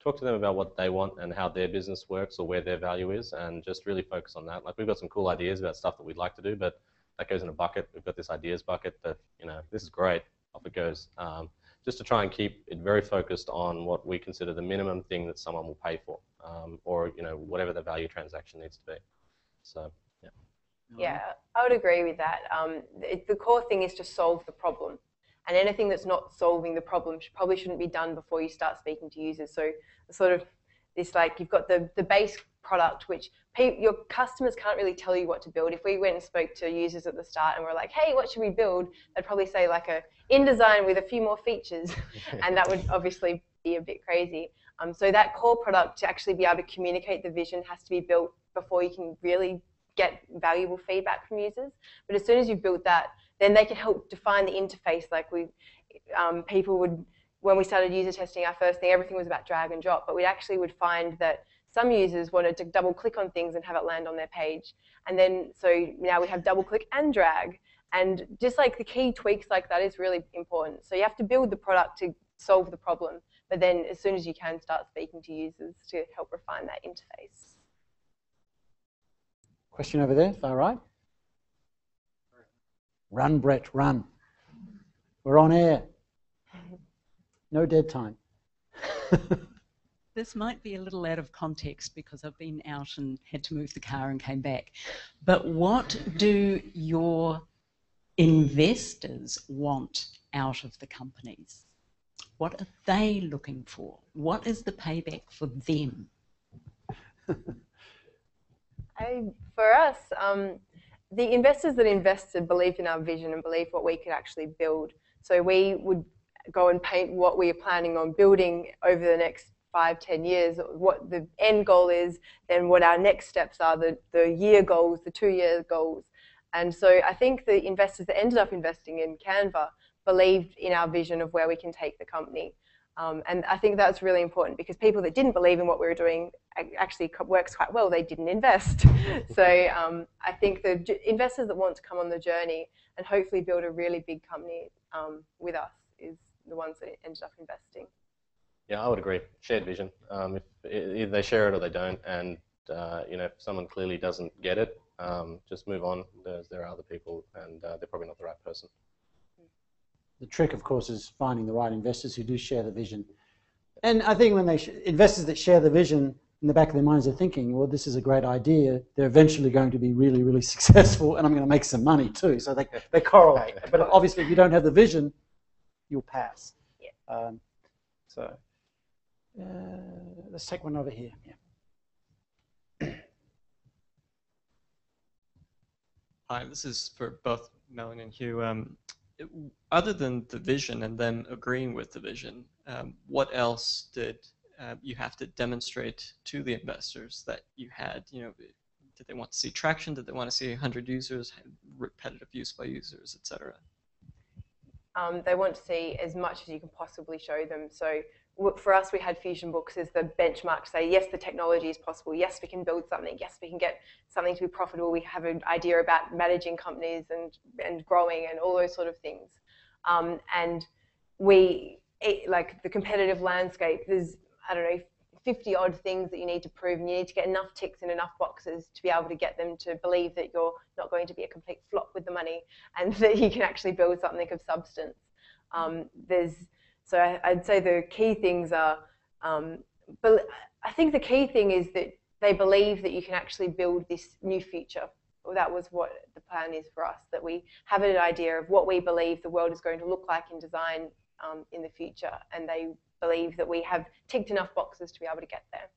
talk to them about what they want and how their business works or where their value is, and just really focus on that. Like we've got some cool ideas about stuff that we'd like to do, but that goes in a bucket. We've got this ideas bucket that you know this is great, off it goes. Um, just to try and keep it very focused on what we consider the minimum thing that someone will pay for, um, or you know whatever the value transaction needs to be. So. Yeah, Yeah, I would agree with that. Um, it, the core thing is to solve the problem. And anything that's not solving the problem should, probably shouldn't be done before you start speaking to users. So, sort of this like you've got the, the base product, which your customers can't really tell you what to build. If we went and spoke to users at the start and we're like, hey, what should we build? They'd probably say like a InDesign with a few more features. [laughs] and that would obviously be a bit crazy. Um, so that core product to actually be able to communicate the vision has to be built before you can really get valuable feedback from users. But as soon as you've built that, then they can help define the interface. Like we, um, people would, when we started user testing, our first thing, everything was about drag and drop. But we actually would find that some users wanted to double click on things and have it land on their page. And then, so now we have double click and drag. And just like the key tweaks like that is really important. So you have to build the product to solve the problem. But then as soon as you can, start speaking to users to help refine that interface. Question over there, far right. Run, Brett, run. We're on air. No dead time. This might be a little out of context because I've been out and had to move the car and came back. But what do your investors want out of the companies? What are they looking for? What is the payback for them? [laughs] I, for us, um, the investors that invested believed in our vision and believed what we could actually build. So we would go and paint what we are planning on building over the next five, ten years, what the end goal is, then what our next steps are, the, the year goals, the two-year goals. And so I think the investors that ended up investing in Canva believed in our vision of where we can take the company. Um, and I think that's really important because people that didn't believe in what we were doing actually works quite well. They didn't invest. [laughs] so um, I think the investors that want to come on the journey and hopefully build a really big company um, with us is the ones that ended up investing. Yeah, I would agree. Shared vision. Um, if they share it or they don't, and uh, you know, if someone clearly doesn't get it, um, just move on. There's, there are other people, and uh, they're probably not the right person. The trick, of course, is finding the right investors who do share the vision. And I think when they sh- investors that share the vision in the back of their minds are thinking, well, this is a great idea. They're eventually going to be really, really [laughs] successful, and I'm going to make some money too. So they, they correlate. [laughs] But obviously, if you don't have the vision, you'll pass. Yeah. Um, so uh, let's take one over here. Yeah. Hi, this is for both Melanie and Hugh. Um, other than the vision and them agreeing with the vision, um, what else did uh, you have to demonstrate to the investors that you had? You know, did they want to see traction? Did they want to see 100 users, repetitive use by users, etc.? Um, they want to see as much as you can possibly show them. So for us, we had Fusion Books as the benchmark to say, yes, the technology is possible. Yes, we can build something. Yes, we can get something to be profitable. We have an idea about managing companies and, and growing and all those sort of things. Um, and we, it, like the competitive landscape, there's, I don't know, 50 odd things that you need to prove and you need to get enough ticks in enough boxes to be able to get them to believe that you're not going to be a complete flop with the money and [laughs] that you can actually build something of substance. Um, there's, so I, would say the key things are, um, but I think the key thing is that they believe that you can actually build this new future. Well, that was what the plan is for us, that we have an idea of what we believe the world is going to look like in design um, in the future, and they believe that we have ticked enough boxes to be able to get there.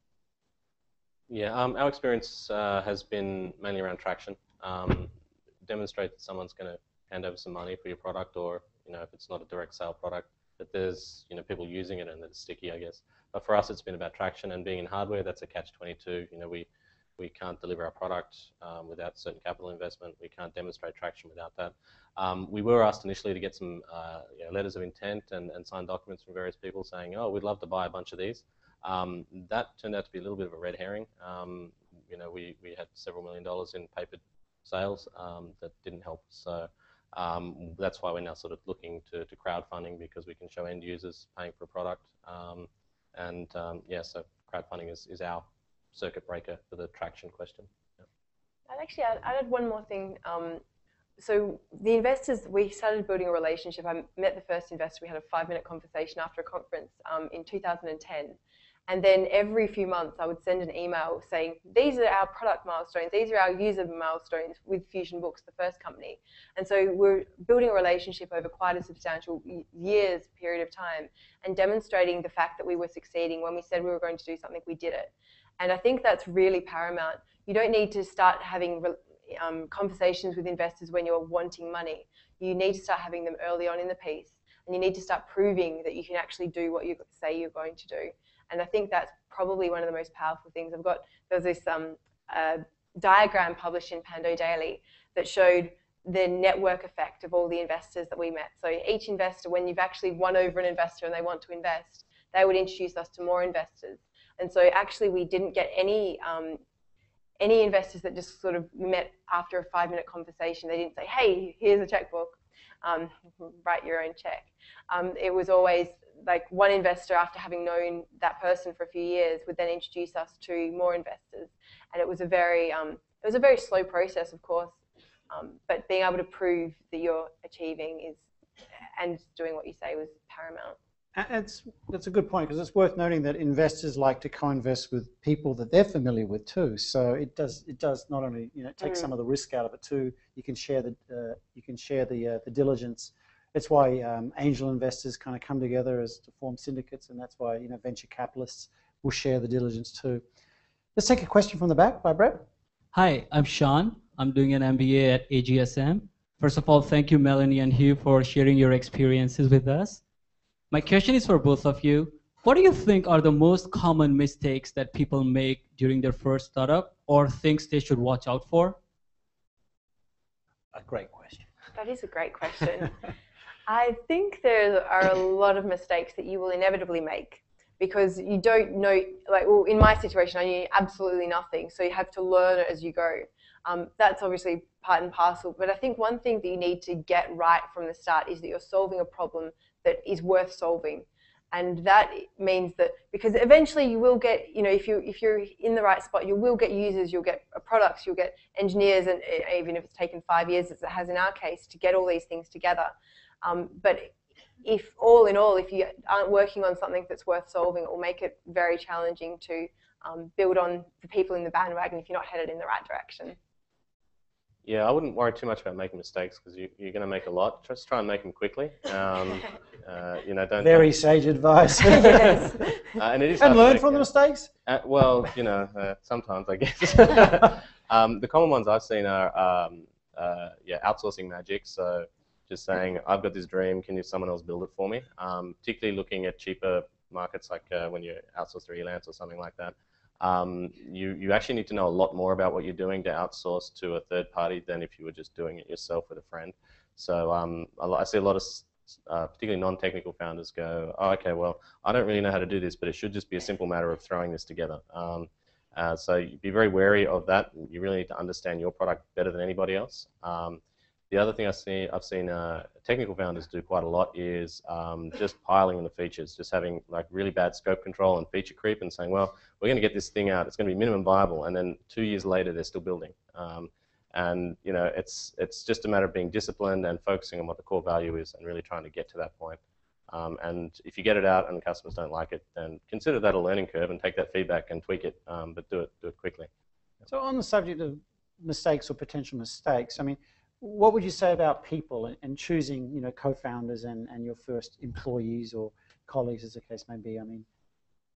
Yeah, um, our experience uh, has been mainly around traction. Um, demonstrate that someone's going to hand over some money for your product, or you know, if it's not a direct sale product, that there's you know people using it and that it's sticky, I guess. But for us, it's been about traction and being in hardware. That's a catch-22. You know, we we can't deliver our product um, without certain capital investment. We can't demonstrate traction without that. Um, we were asked initially to get some uh, you know, letters of intent and, and signed documents from various people saying, oh, we'd love to buy a bunch of these. Um, that turned out to be a little bit of a red herring. Um, you know, we, we had several million dollars in paper sales um, that didn't help. So um, that's why we're now sort of looking to, to crowdfunding because we can show end users paying for a product. Um, and um, yeah, so crowdfunding is, is our circuit breaker for the traction question. Yeah. I'd actually add, added one more thing. Um, so the investors, we started building a relationship. I met the first investor. We had a five-minute conversation after a conference um, in 2010. And then every few months, I would send an email saying, these are our product milestones, these are our user milestones with Fusion Books, the first company. And so we're building a relationship over quite a substantial years period of time and demonstrating the fact that we were succeeding. When we said we were going to do something, we did it. And I think that's really paramount. You don't need to start having um, conversations with investors when you're wanting money. You need to start having them early on in the piece. And you need to start proving that you can actually do what you say you're going to do. And I think that's probably one of the most powerful things. I've got, there's this um, uh, diagram published in Pando Daily that showed the network effect of all the investors that we met. So each investor, when you've actually won over an investor and they want to invest, they would introduce us to more investors. And so actually we didn't get any um, any investors that just sort of met after a five minute conversation. They didn't say, hey, here's a checkbook, um, [laughs] write your own check. Um, it was always like one investor after having known that person for a few years would then introduce us to more investors and it was a very um, it was a very slow process of course um, but being able to prove that you're achieving is and doing what you say was paramount it's, that's a good point because it's worth noting that investors like to co-invest with people that they're familiar with too. So it does it does not only you know take mm. some of the risk out of it too. You can share the uh, you can share the uh, the diligence that's why um, angel investors kind of come together as to form syndicates, and that's why you know venture capitalists will share the diligence too. Let's take a question from the back by Brett. Hi, I'm Sean. I'm doing an MBA at AGSM. First of all, thank you, Melanie and Hugh, for sharing your experiences with us. My question is for both of you. What do you think are the most common mistakes that people make during their first startup or things they should watch out for? A great question. That is a great question. [laughs] I think there are a lot of mistakes that you will inevitably make because you don't know, like, well, in my situation, I knew absolutely nothing, so you have to learn as you go. Um, that's obviously part and parcel, but I think one thing that you need to get right from the start is that you're solving a problem that is worth solving. And that means that because eventually you will get, you know, if you if you're in the right spot, you will get users, you'll get products, you'll get engineers, and even if it's taken five years, as it has in our case, to get all these things together. Um, but if all in all, if you aren't working on something that's worth solving, it will make it very challenging to um, build on the people in the bandwagon if you're not headed in the right direction. Yeah, I wouldn't worry too much about making mistakes because you, are going to make a lot. Just try and make them quickly. Um, [laughs] uh, you know, don't. Very don't, sage advice. [laughs] [laughs] yes. uh, and it is. And learn from the mistakes. Uh, well, you know, uh, sometimes I guess. um, the common ones I've seen are, um, uh, yeah, outsourcing magic. So just saying, I've got this dream, can you someone else build it for me? Um, particularly looking at cheaper markets like uh, when you outsource to Elance or something like that. Um, you, you actually need to know a lot more about what you're doing to outsource to a third party than if you were just doing it yourself with a friend. So um, I see a lot of uh, particularly non-technical founders go, oh, okay, well, I don't really know how to do this, but it should just be a simple matter of throwing this together. Um, uh, so be very wary of that. You really need to understand your product better than anybody else. Um, the other thing I've seen, I've seen uh, technical founders do quite a lot is um, just piling on the features, just having like really bad scope control and feature creep and saying, well, we're going to get this thing out. It's going to be minimum viable. And then two years later, they're still building. Um, and you know, it's it's just a matter of being disciplined and focusing on what the core value is and really trying to get to that point. Um, and if you get it out and customers don't like it, then consider that a learning curve and take that feedback and tweak it, um, but do it do it quickly. So on the subject of mistakes or potential mistakes, I mean, what would you say about people and, and choosing, you know, co-founders and, and your first employees or colleagues, as the case may be? I mean,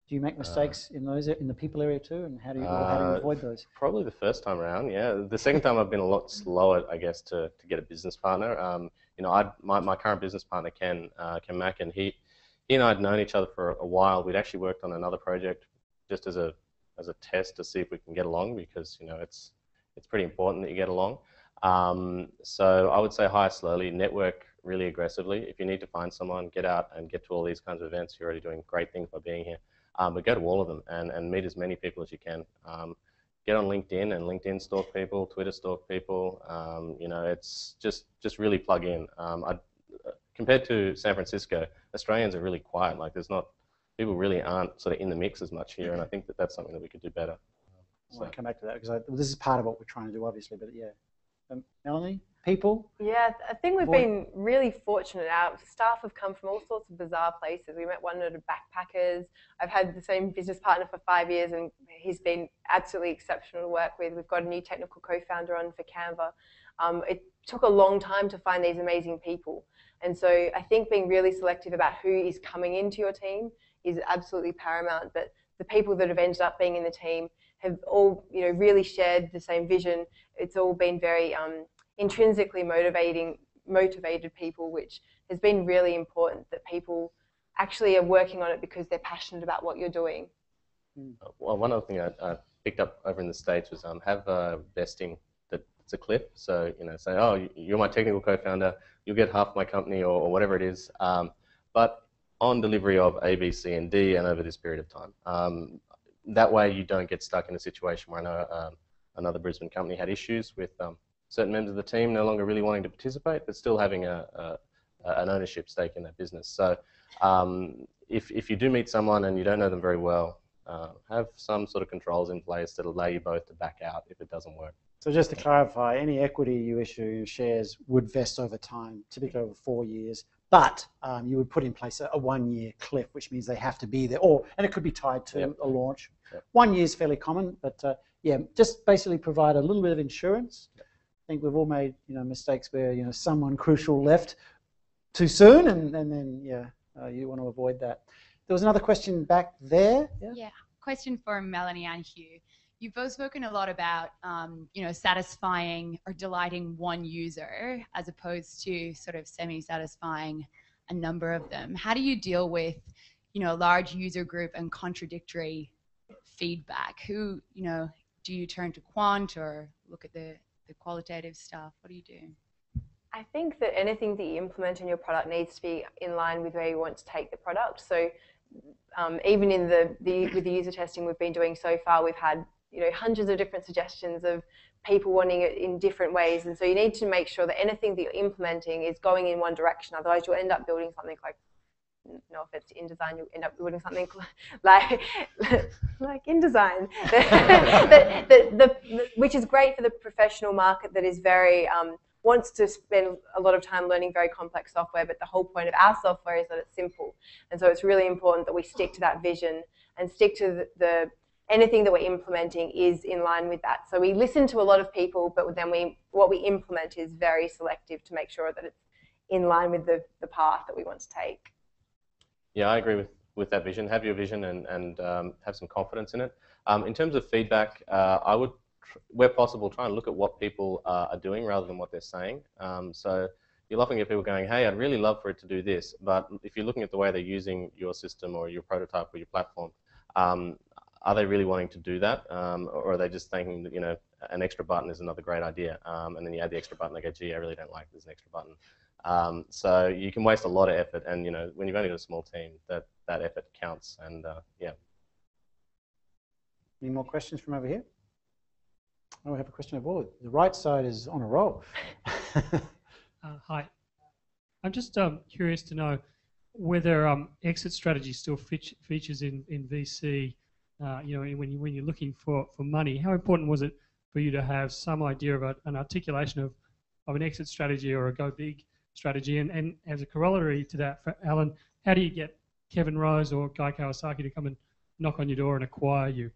do you make uh, mistakes uh, in those in the people area too, and how do you, uh, how do you uh, avoid those? Probably the first time around, yeah. The second time I've been a lot slower, I guess, to, to get a business partner. Um, you know, i my, my current business partner Ken uh, Ken Mack, and he he and I had known each other for a while. We'd actually worked on another project just as a as a test to see if we can get along because you know it's it's pretty important that you get along. Um, so I would say hire slowly, network really aggressively. If you need to find someone, get out and get to all these kinds of events. You're already doing great things by being here. Um, but go to all of them and, and meet as many people as you can. Um, get on LinkedIn and LinkedIn stalk people, Twitter stalk people. Um, you know, it's just just really plug in. Um, I, compared to San Francisco, Australians are really quiet. Like there's not people really aren't sort of in the mix as much here, and I think that that's something that we could do better. So. I to come back to that because this is part of what we're trying to do, obviously. But yeah, Melanie, people? Yeah, I think we've been really fortunate. Our staff have come from all sorts of bizarre places. We met one of the backpackers. I've had the same business partner for five years, and he's been absolutely exceptional to work with. We've got a new technical co-founder on for Canva. Um, it took a long time to find these amazing people. And so I think being really selective about who is coming into your team is absolutely paramount. But the people that have ended up being in the team have all, you know, really shared the same vision. It's all been very um, intrinsically motivating, motivated people, which has been really important that people actually are working on it because they're passionate about what you're doing. Hmm. Well, one other thing I, I picked up over in the States was um, have a vesting that's a cliff. So, you know, say, oh, you're my technical co-founder, you'll get half my company or, or whatever it is. Um, but on delivery of A, B, C, and D and over this period of time. Um, that way you don't get stuck in a situation where I know um, another Brisbane company had issues with um, certain members of the team no longer really wanting to participate, but still having a, a an ownership stake in that business. So um, if, if you do meet someone and you don't know them very well, uh, have some sort of controls in place that allow you both to back out if it doesn't work. So just to clarify, any equity you issue, shares would vest over time, typically over four years, but um, you would put in place a, a one-year cliff, which means they have to be there, or and it could be tied to yep. a launch. Yep. One year is fairly common, but uh, yeah, just basically provide a little bit of insurance I think we've all made you know mistakes where you know someone crucial left too soon, and, and then yeah, uh, you want to avoid that. There was another question back there. Yeah. yeah. Question for Melanie and Hugh. You've both spoken a lot about um, you know satisfying or delighting one user as opposed to sort of semi-satisfying a number of them. How do you deal with you know a large user group and contradictory feedback? Who you know do you turn to quant or look at the the qualitative stuff? What do you do? I think that anything that you implement in your product needs to be in line with where you want to take the product. So um, even in the, the with the user testing we've been doing so far, we've had you know hundreds of different suggestions of people wanting it in different ways, and so you need to make sure that anything that you're implementing is going in one direction. Otherwise, you'll end up building something like you no offense to InDesign, you end up building something [laughs] like like InDesign, [laughs] which is great for the professional market that is very um, wants to spend a lot of time learning very complex software. But the whole point of our software is that it's simple, and so it's really important that we stick to that vision and stick to the, the anything that we're implementing is in line with that. So we listen to a lot of people, but then we what we implement is very selective to make sure that it's in line with the, the path that we want to take. Yeah, I agree with, with that vision. Have your vision and, and um, have some confidence in it. Um, in terms of feedback, uh, I would, where possible, try and look at what people uh, are doing rather than what they're saying. Um, so you'll often get people going, hey, I'd really love for it to do this, but if you're looking at the way they're using your system or your prototype or your platform, um, are they really wanting to do that, um, or are they just thinking that you know an extra button is another great idea, um, and then you add the extra button, they go, gee, I really don't like there's an extra button. Um, so you can waste a lot of effort, and you know when you've only got a small team, that that effort counts, and uh, yeah. Any more questions from over here? Oh, we have a question of all. The right side is on a roll. [laughs] uh, hi. I'm just um, curious to know whether um, exit strategy still features in, in VC. Uh, you know, when you when you're looking for, for money, how important was it for you to have some idea of a, an articulation of, of an exit strategy or a go big strategy? And, and as a corollary to that, for Alan, how do you get Kevin Rose or Guy Kawasaki to come and knock on your door and acquire you?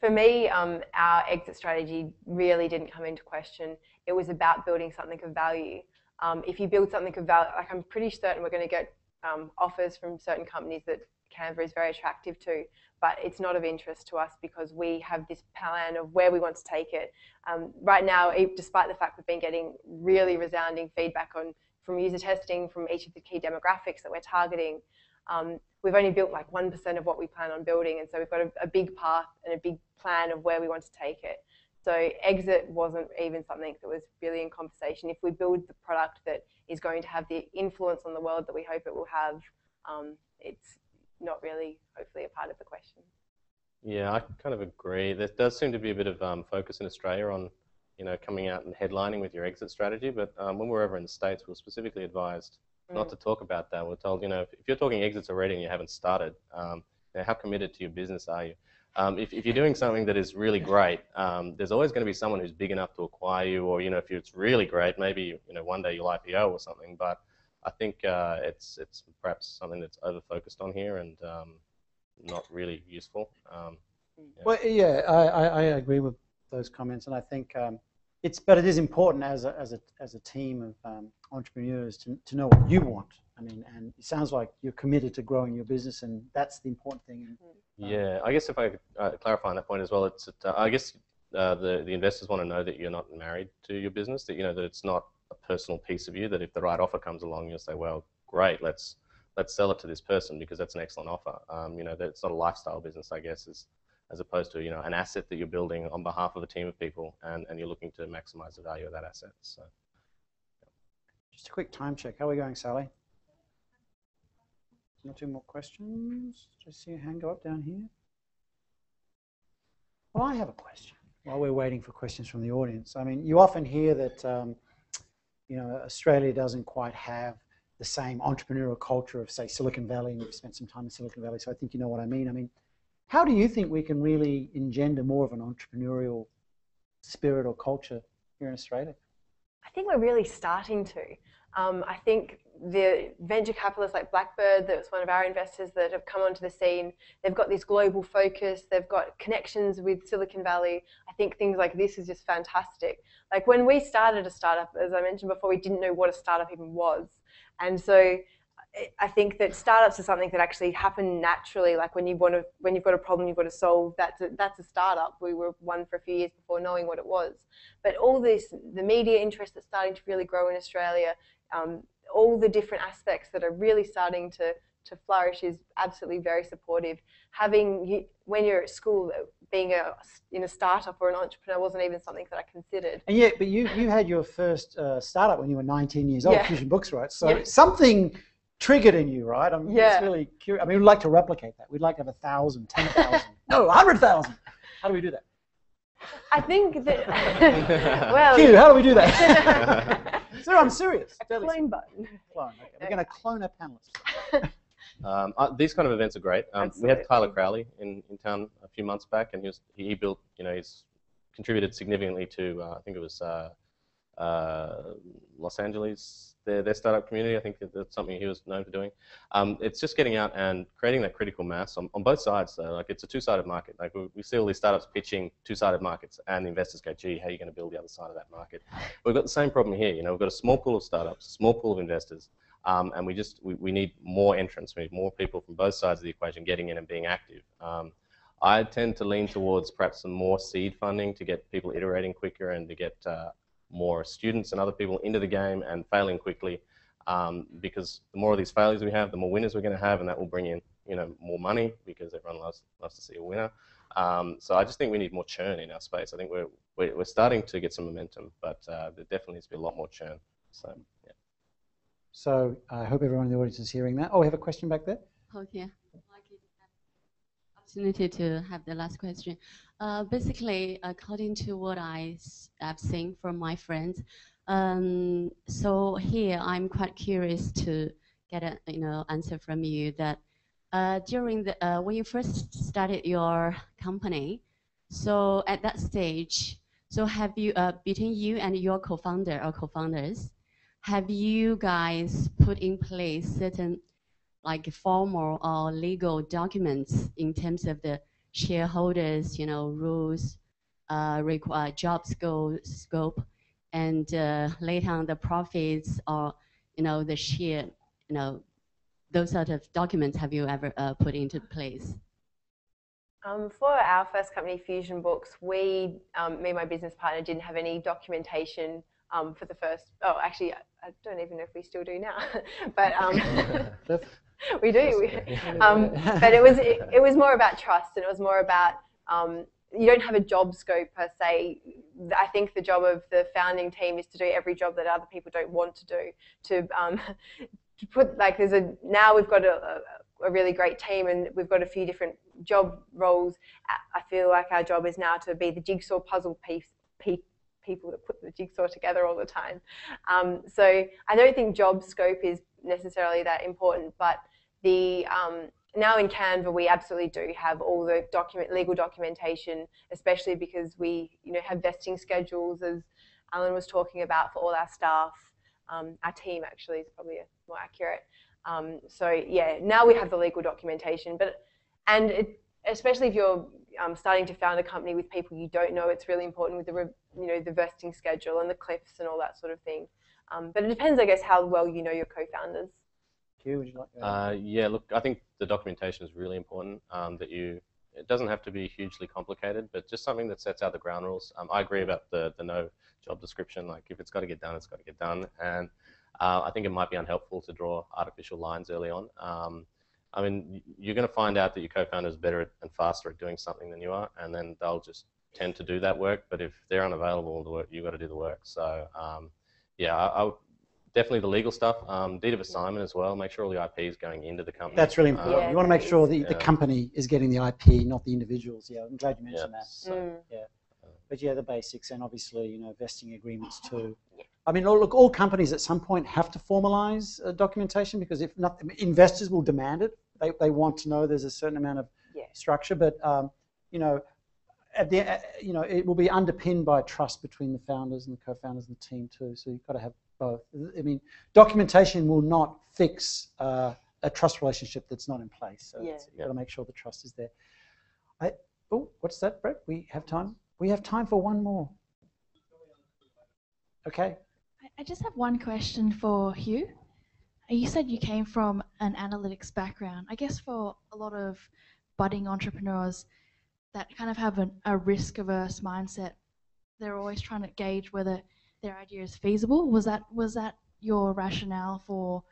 For me, um, our exit strategy really didn't come into question. It was about building something of value. Um, if you build something of value, like I'm pretty certain we're going to get um, offers from certain companies that Canva is very attractive to, but it's not of interest to us because we have this plan of where we want to take it. Um, right now, despite the fact we've been getting really resounding feedback on from user testing from each of the key demographics that we're targeting, um, we've only built like 1% of what we plan on building, and so we've got a, a, big path and a big plan of where we want to take it. So exit wasn't even something that was really in conversation. If we build the product that is going to have the influence on the world that we hope it will have, um, it's not really, hopefully, a part of the question. Yeah, I kind of agree. There does seem to be a bit of um, focus in Australia on, you know, coming out and headlining with your exit strategy. But um, when we were over in the States, we were specifically advised mm. not to talk about that. We're told, you know, if, if, you're talking exits already and you haven't started, um, you know, how committed to your business are you? Um, if, if, you're doing something that is really great, um, there's always going to be someone who's big enough to acquire you, or you know, if it's really great, maybe you know one day you'll IPO or something. But I think uh, it's it's perhaps something that's over focused on here and um, not really useful. Um, yeah. Well, yeah, I, I, agree with those comments, and I think um, it's but it is important as a as a as a team of um, entrepreneurs to to know what you want. I mean, and it sounds like you're committed to growing your business, and that's the important thing. Um, yeah, I guess if I could uh, clarify on that point as well, it's uh, I guess uh, the the investors want to know that you're not married to your business, that you know that it's not a personal piece of you that if the right offer comes along, you'll say, well, great, let's let's sell it to this person because that's an excellent offer. Um, you know, it's not a lifestyle business, I guess, as as opposed to you know an asset that you're building on behalf of a team of people, and and you're looking to maximize the value of that asset. So, just a quick time check. How are we going, Sally? Not two more questions. Just see a hand go up down here. Well, I have a question while we're waiting for questions from the audience. I mean, you often hear that um, you know, Australia doesn't quite have the same entrepreneurial culture of, say, Silicon Valley, and you've spent some time in Silicon Valley, so I think you know what I mean. I mean, how do you think we can really engender more of an entrepreneurial spirit or culture here in Australia? I think we're really starting to. Um, I think the venture capitalists like Blackbird, that's one of our investors that have come onto the scene, they've got this global focus, they've got connections with Silicon Valley. I think things like this is just fantastic. Like when we started a startup, as I mentioned before, we didn't know what a startup even was. And so I think that startups are something that actually happen naturally. Like when you want to, when you've got a problem you've got to solve, that's a, that's a startup. We were one for a few years before knowing what it was. But all this, the media interest that's starting to really grow in Australia, um, all the different aspects that are really starting to to flourish is absolutely very supportive. Having you, when you're at school, being a in a startup or an entrepreneur wasn't even something that I considered. And yet, but you you had your first uh, startup when you were 19 years old, yeah. Fusion Books, right? So yeah. something triggered in you, right? I'm yeah. really curious. I mean, we'd like to replicate that. We'd like to have a thousand, ten thousand, [laughs] no, a hundred thousand. How do we do that? I think that. [laughs] [laughs] well, Hugh, how do we do that? Sir, I'm serious. A clone button. Clone. Okay. We're going to clone a panelist. [laughs] Um, uh, these kind of events are great. Um, we had Tyler Crowley in, in town a few months back, and he was he built, you know, he's contributed significantly to uh, I think it was uh, Los Angeles, their, their startup community. I think that's something he was known for doing. Um, it's just getting out and creating that critical mass on, on both sides. Though. Like it's a two-sided market. Like we, we, see all these startups pitching two-sided markets, and the investors go, "Gee, how are you going to build the other side of that market?" We've got the same problem here. You know, we've got a small pool of startups, a small pool of investors. Um, and we just we, we need more entrants. We need more people from both sides of the equation getting in and being active. Um, I tend to lean towards perhaps some more seed funding to get people iterating quicker and to get uh, more students and other people into the game and failing quickly. Um, because the more of these failures we have, the more winners we're going to have, and that will bring in you know more money because everyone loves loves to see a winner. Um, so I just think we need more churn in our space. I think we're we're, we're starting to get some momentum, but uh, there definitely needs to be a lot more churn. So yeah. So I hope everyone in the audience is hearing that. Oh, we have a question back there. Okay. Opportunity to have the last question. Uh, basically, according to what I have seen from my friends, um, so here I'm quite curious to get a you know answer from you that uh, during the uh, when you first started your company, so at that stage, so have you uh, between you and your co-founder or co-founders, have you guys put in place certain like formal or legal documents in terms of the shareholders, you know, rules, uh, require job scope, scope, and uh, later on the profits or you know the share, you know, those sort of documents have you ever uh, put into place? Um, for our first company, Fusion Books, we, um, me and my business partner, didn't have any documentation um, for the first. Oh, actually, I, I, don't even know if we still do now, [laughs] but um, [laughs] [laughs] we do. We, [laughs] um, but it was it, it, was more about trust, and it was more about um, you don't have a job scope per se. I think the job of the founding team is to do every job that other people don't want to do. To um, [laughs] to put like there's a now we've got a, a, a, really great team and we've got a few different job roles. I feel like our job is now to be the jigsaw puzzle piece, piece people that put the jigsaw together all the time. Um, so I don't think job scope is necessarily that important, but the um, now in Canva we absolutely do have all the document legal documentation, especially because we you know have vesting schedules as Alan was talking about for all our staff. Um, our team actually is probably more accurate. Um, so yeah, now we have the legal documentation, but and it, especially if you're um, starting to found a company with people you don't know, it's really important with the you know the vesting schedule and the cliffs and all that sort of thing. Um, but it depends, I guess, how well you know your co-founders. Hugh, would you like? Uh, yeah, look, I think the documentation is really important. Um, that you, it doesn't have to be hugely complicated, but just something that sets out the ground rules. Um, I agree about the the no job description. Like if it's got to get done, it's got to get done. And uh, I think it might be unhelpful to draw artificial lines early on. Um, I mean, you're going to find out that your co-founder is better at, and faster at doing something than you are, and then they'll just tend to do that work. But if they're unavailable, the work you've got to do the work. So um, yeah, I, I, definitely the legal stuff, um, deed of assignment as well. Make sure all the IP is going into the company. That's really important. Yeah, you want to make sure the, yeah. the company is getting the IP, not the individuals. Yeah, I'm glad you mentioned yeah. that. So, mm. Yeah, but yeah, the basics and obviously you know vesting agreements too. I mean, look, all companies at some point have to formalize uh, documentation because if not, investors will demand it. They, they want to know there's a certain amount of yeah. structure, but um, you know, at the uh, you know, it will be underpinned by trust between the founders and the co-founders and the team too. So you've got to have both. I mean, documentation will not fix uh, a trust relationship that's not in place. So yeah. you've got to make sure the trust is there. I, oh, what's that, Brett? We have time. We have time for one more. Okay. I just have one question for Hugh. You said you came from an analytics background. I guess for a lot of budding entrepreneurs that kind of have an, a risk averse mindset, they're always trying to gauge whether their idea is feasible. Was that was that your rationale for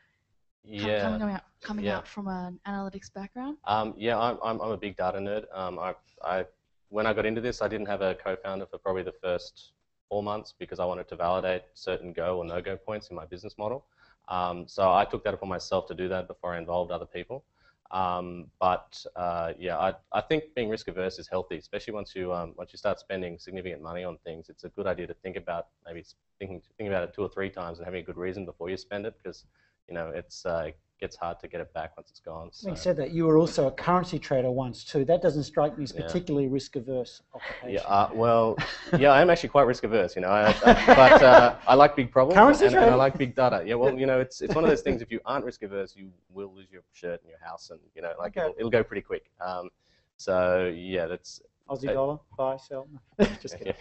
yeah. coming out coming yeah. out from an analytics background? Um, yeah, I'm, I'm, I'm a big data nerd. Um, I, I when I got into this, I didn't have a co-founder for probably the first four months because I wanted to validate certain go or no-go points in my business model. Um, so I took that upon myself to do that before I involved other people. Um, but uh, yeah, I, I think being risk averse is healthy, especially once you um, once you start spending significant money on things. It's a good idea to think about maybe thinking think about it two or three times and having a good reason before you spend it because you know it's uh, gets hard to get it back once it's gone. So. Having said that, you were also a currency trader once too. That doesn't strike me as particularly yeah. risk averse occupation. Yeah, uh, well, yeah, I am actually quite risk averse, you know, I, I, but uh, I like big problems [laughs] currency and, and, I like big data. Yeah, well, you know, it's it's one of those things. If you aren't risk averse, you will lose your shirt and your house, and you know, like okay. it'll, it'll, go pretty quick. Um, so yeah, that's Aussie uh, dollar buy sell. [laughs] Just [laughs] kidding.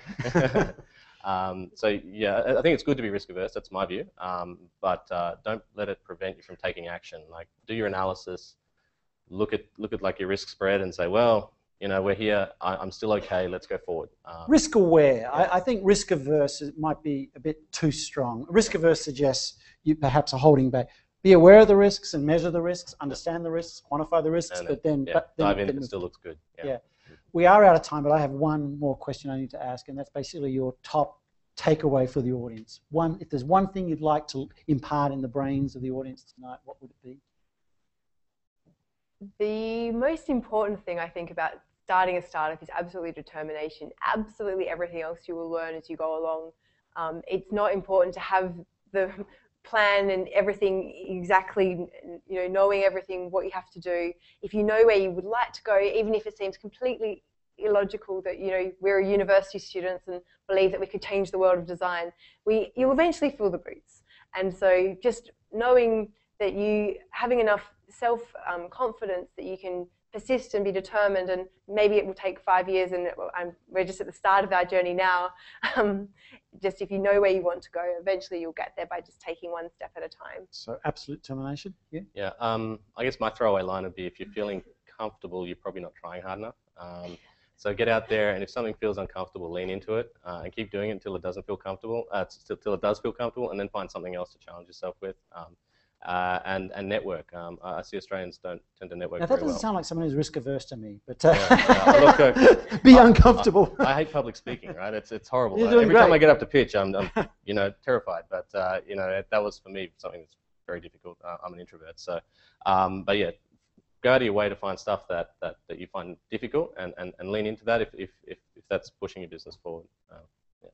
Um, so yeah, I think it's good to be risk averse. That's my view. Um, but uh, don't let it prevent you from taking action. Like do your analysis, look at look at like your risk spread, and say, well, You know, we're here. I, I'm still okay. Let's go forward. Um, Risk aware. I, I think risk averse might be a bit too strong. Risk averse suggests you perhaps are holding back. Be aware of the risks and measure the risks, understand the risks, quantify the risks, and but then, yeah, but then, dive in then it still looks good. Yeah. yeah. We are out of time, but I have one more question I need to ask, and that's basically your top takeaway for the audience. One, if there's one thing you'd like to impart in the brains of the audience tonight, what would it be? The most important thing I think about starting a startup is absolutely determination. Absolutely everything else you will learn as you go along. Um, it's not important to have the plan and everything exactly, you know, knowing everything, what you have to do. If you know where you would like to go, even if it seems completely illogical that, you know, we're university students and believe that we could change the world of design, we, you'll eventually fill the boots. And so just knowing that you, having enough self um, confidence that you can persist and be determined and maybe it will take five years and it will- I'm, we're just at the start of our journey now [laughs] um, just if you know where you want to go eventually you'll get there by just taking one step at a time So absolute determination. Yeah. Yeah, um, I guess my throwaway line would be if you're feeling comfortable, you're probably not trying hard enough. Um, so get out there, and if something feels uncomfortable, lean into it uh, and keep doing it until it doesn't feel comfortable, uh, till, till it does feel comfortable, and then find something else to challenge yourself with. Um, uh, and, and network. Um, I see Australians don't tend to network Now that doesn't well. sound like someone who's risk averse to me, but uh, Yeah, yeah, look, uh, [laughs] be I- uncomfortable. I, I hate public speaking, right? It's it's horrible. You're doing Every time. I get up to pitch, I'm, I'm [laughs] you know terrified. But uh, you know that was for me something that's very difficult. Uh, I'm an introvert, so um, but yeah, go out of your way to find stuff that, that, that you find difficult and, and, and lean into that if, if, if, if that's pushing your business forward. Uh, yeah.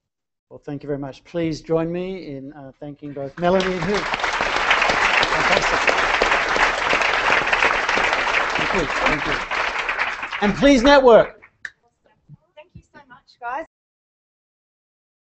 Well, thank you very much. Please join me in uh, thanking both Melanie and Hugh. Fantastic. Thank you. Thank you. And please network. Thank you so much, guys.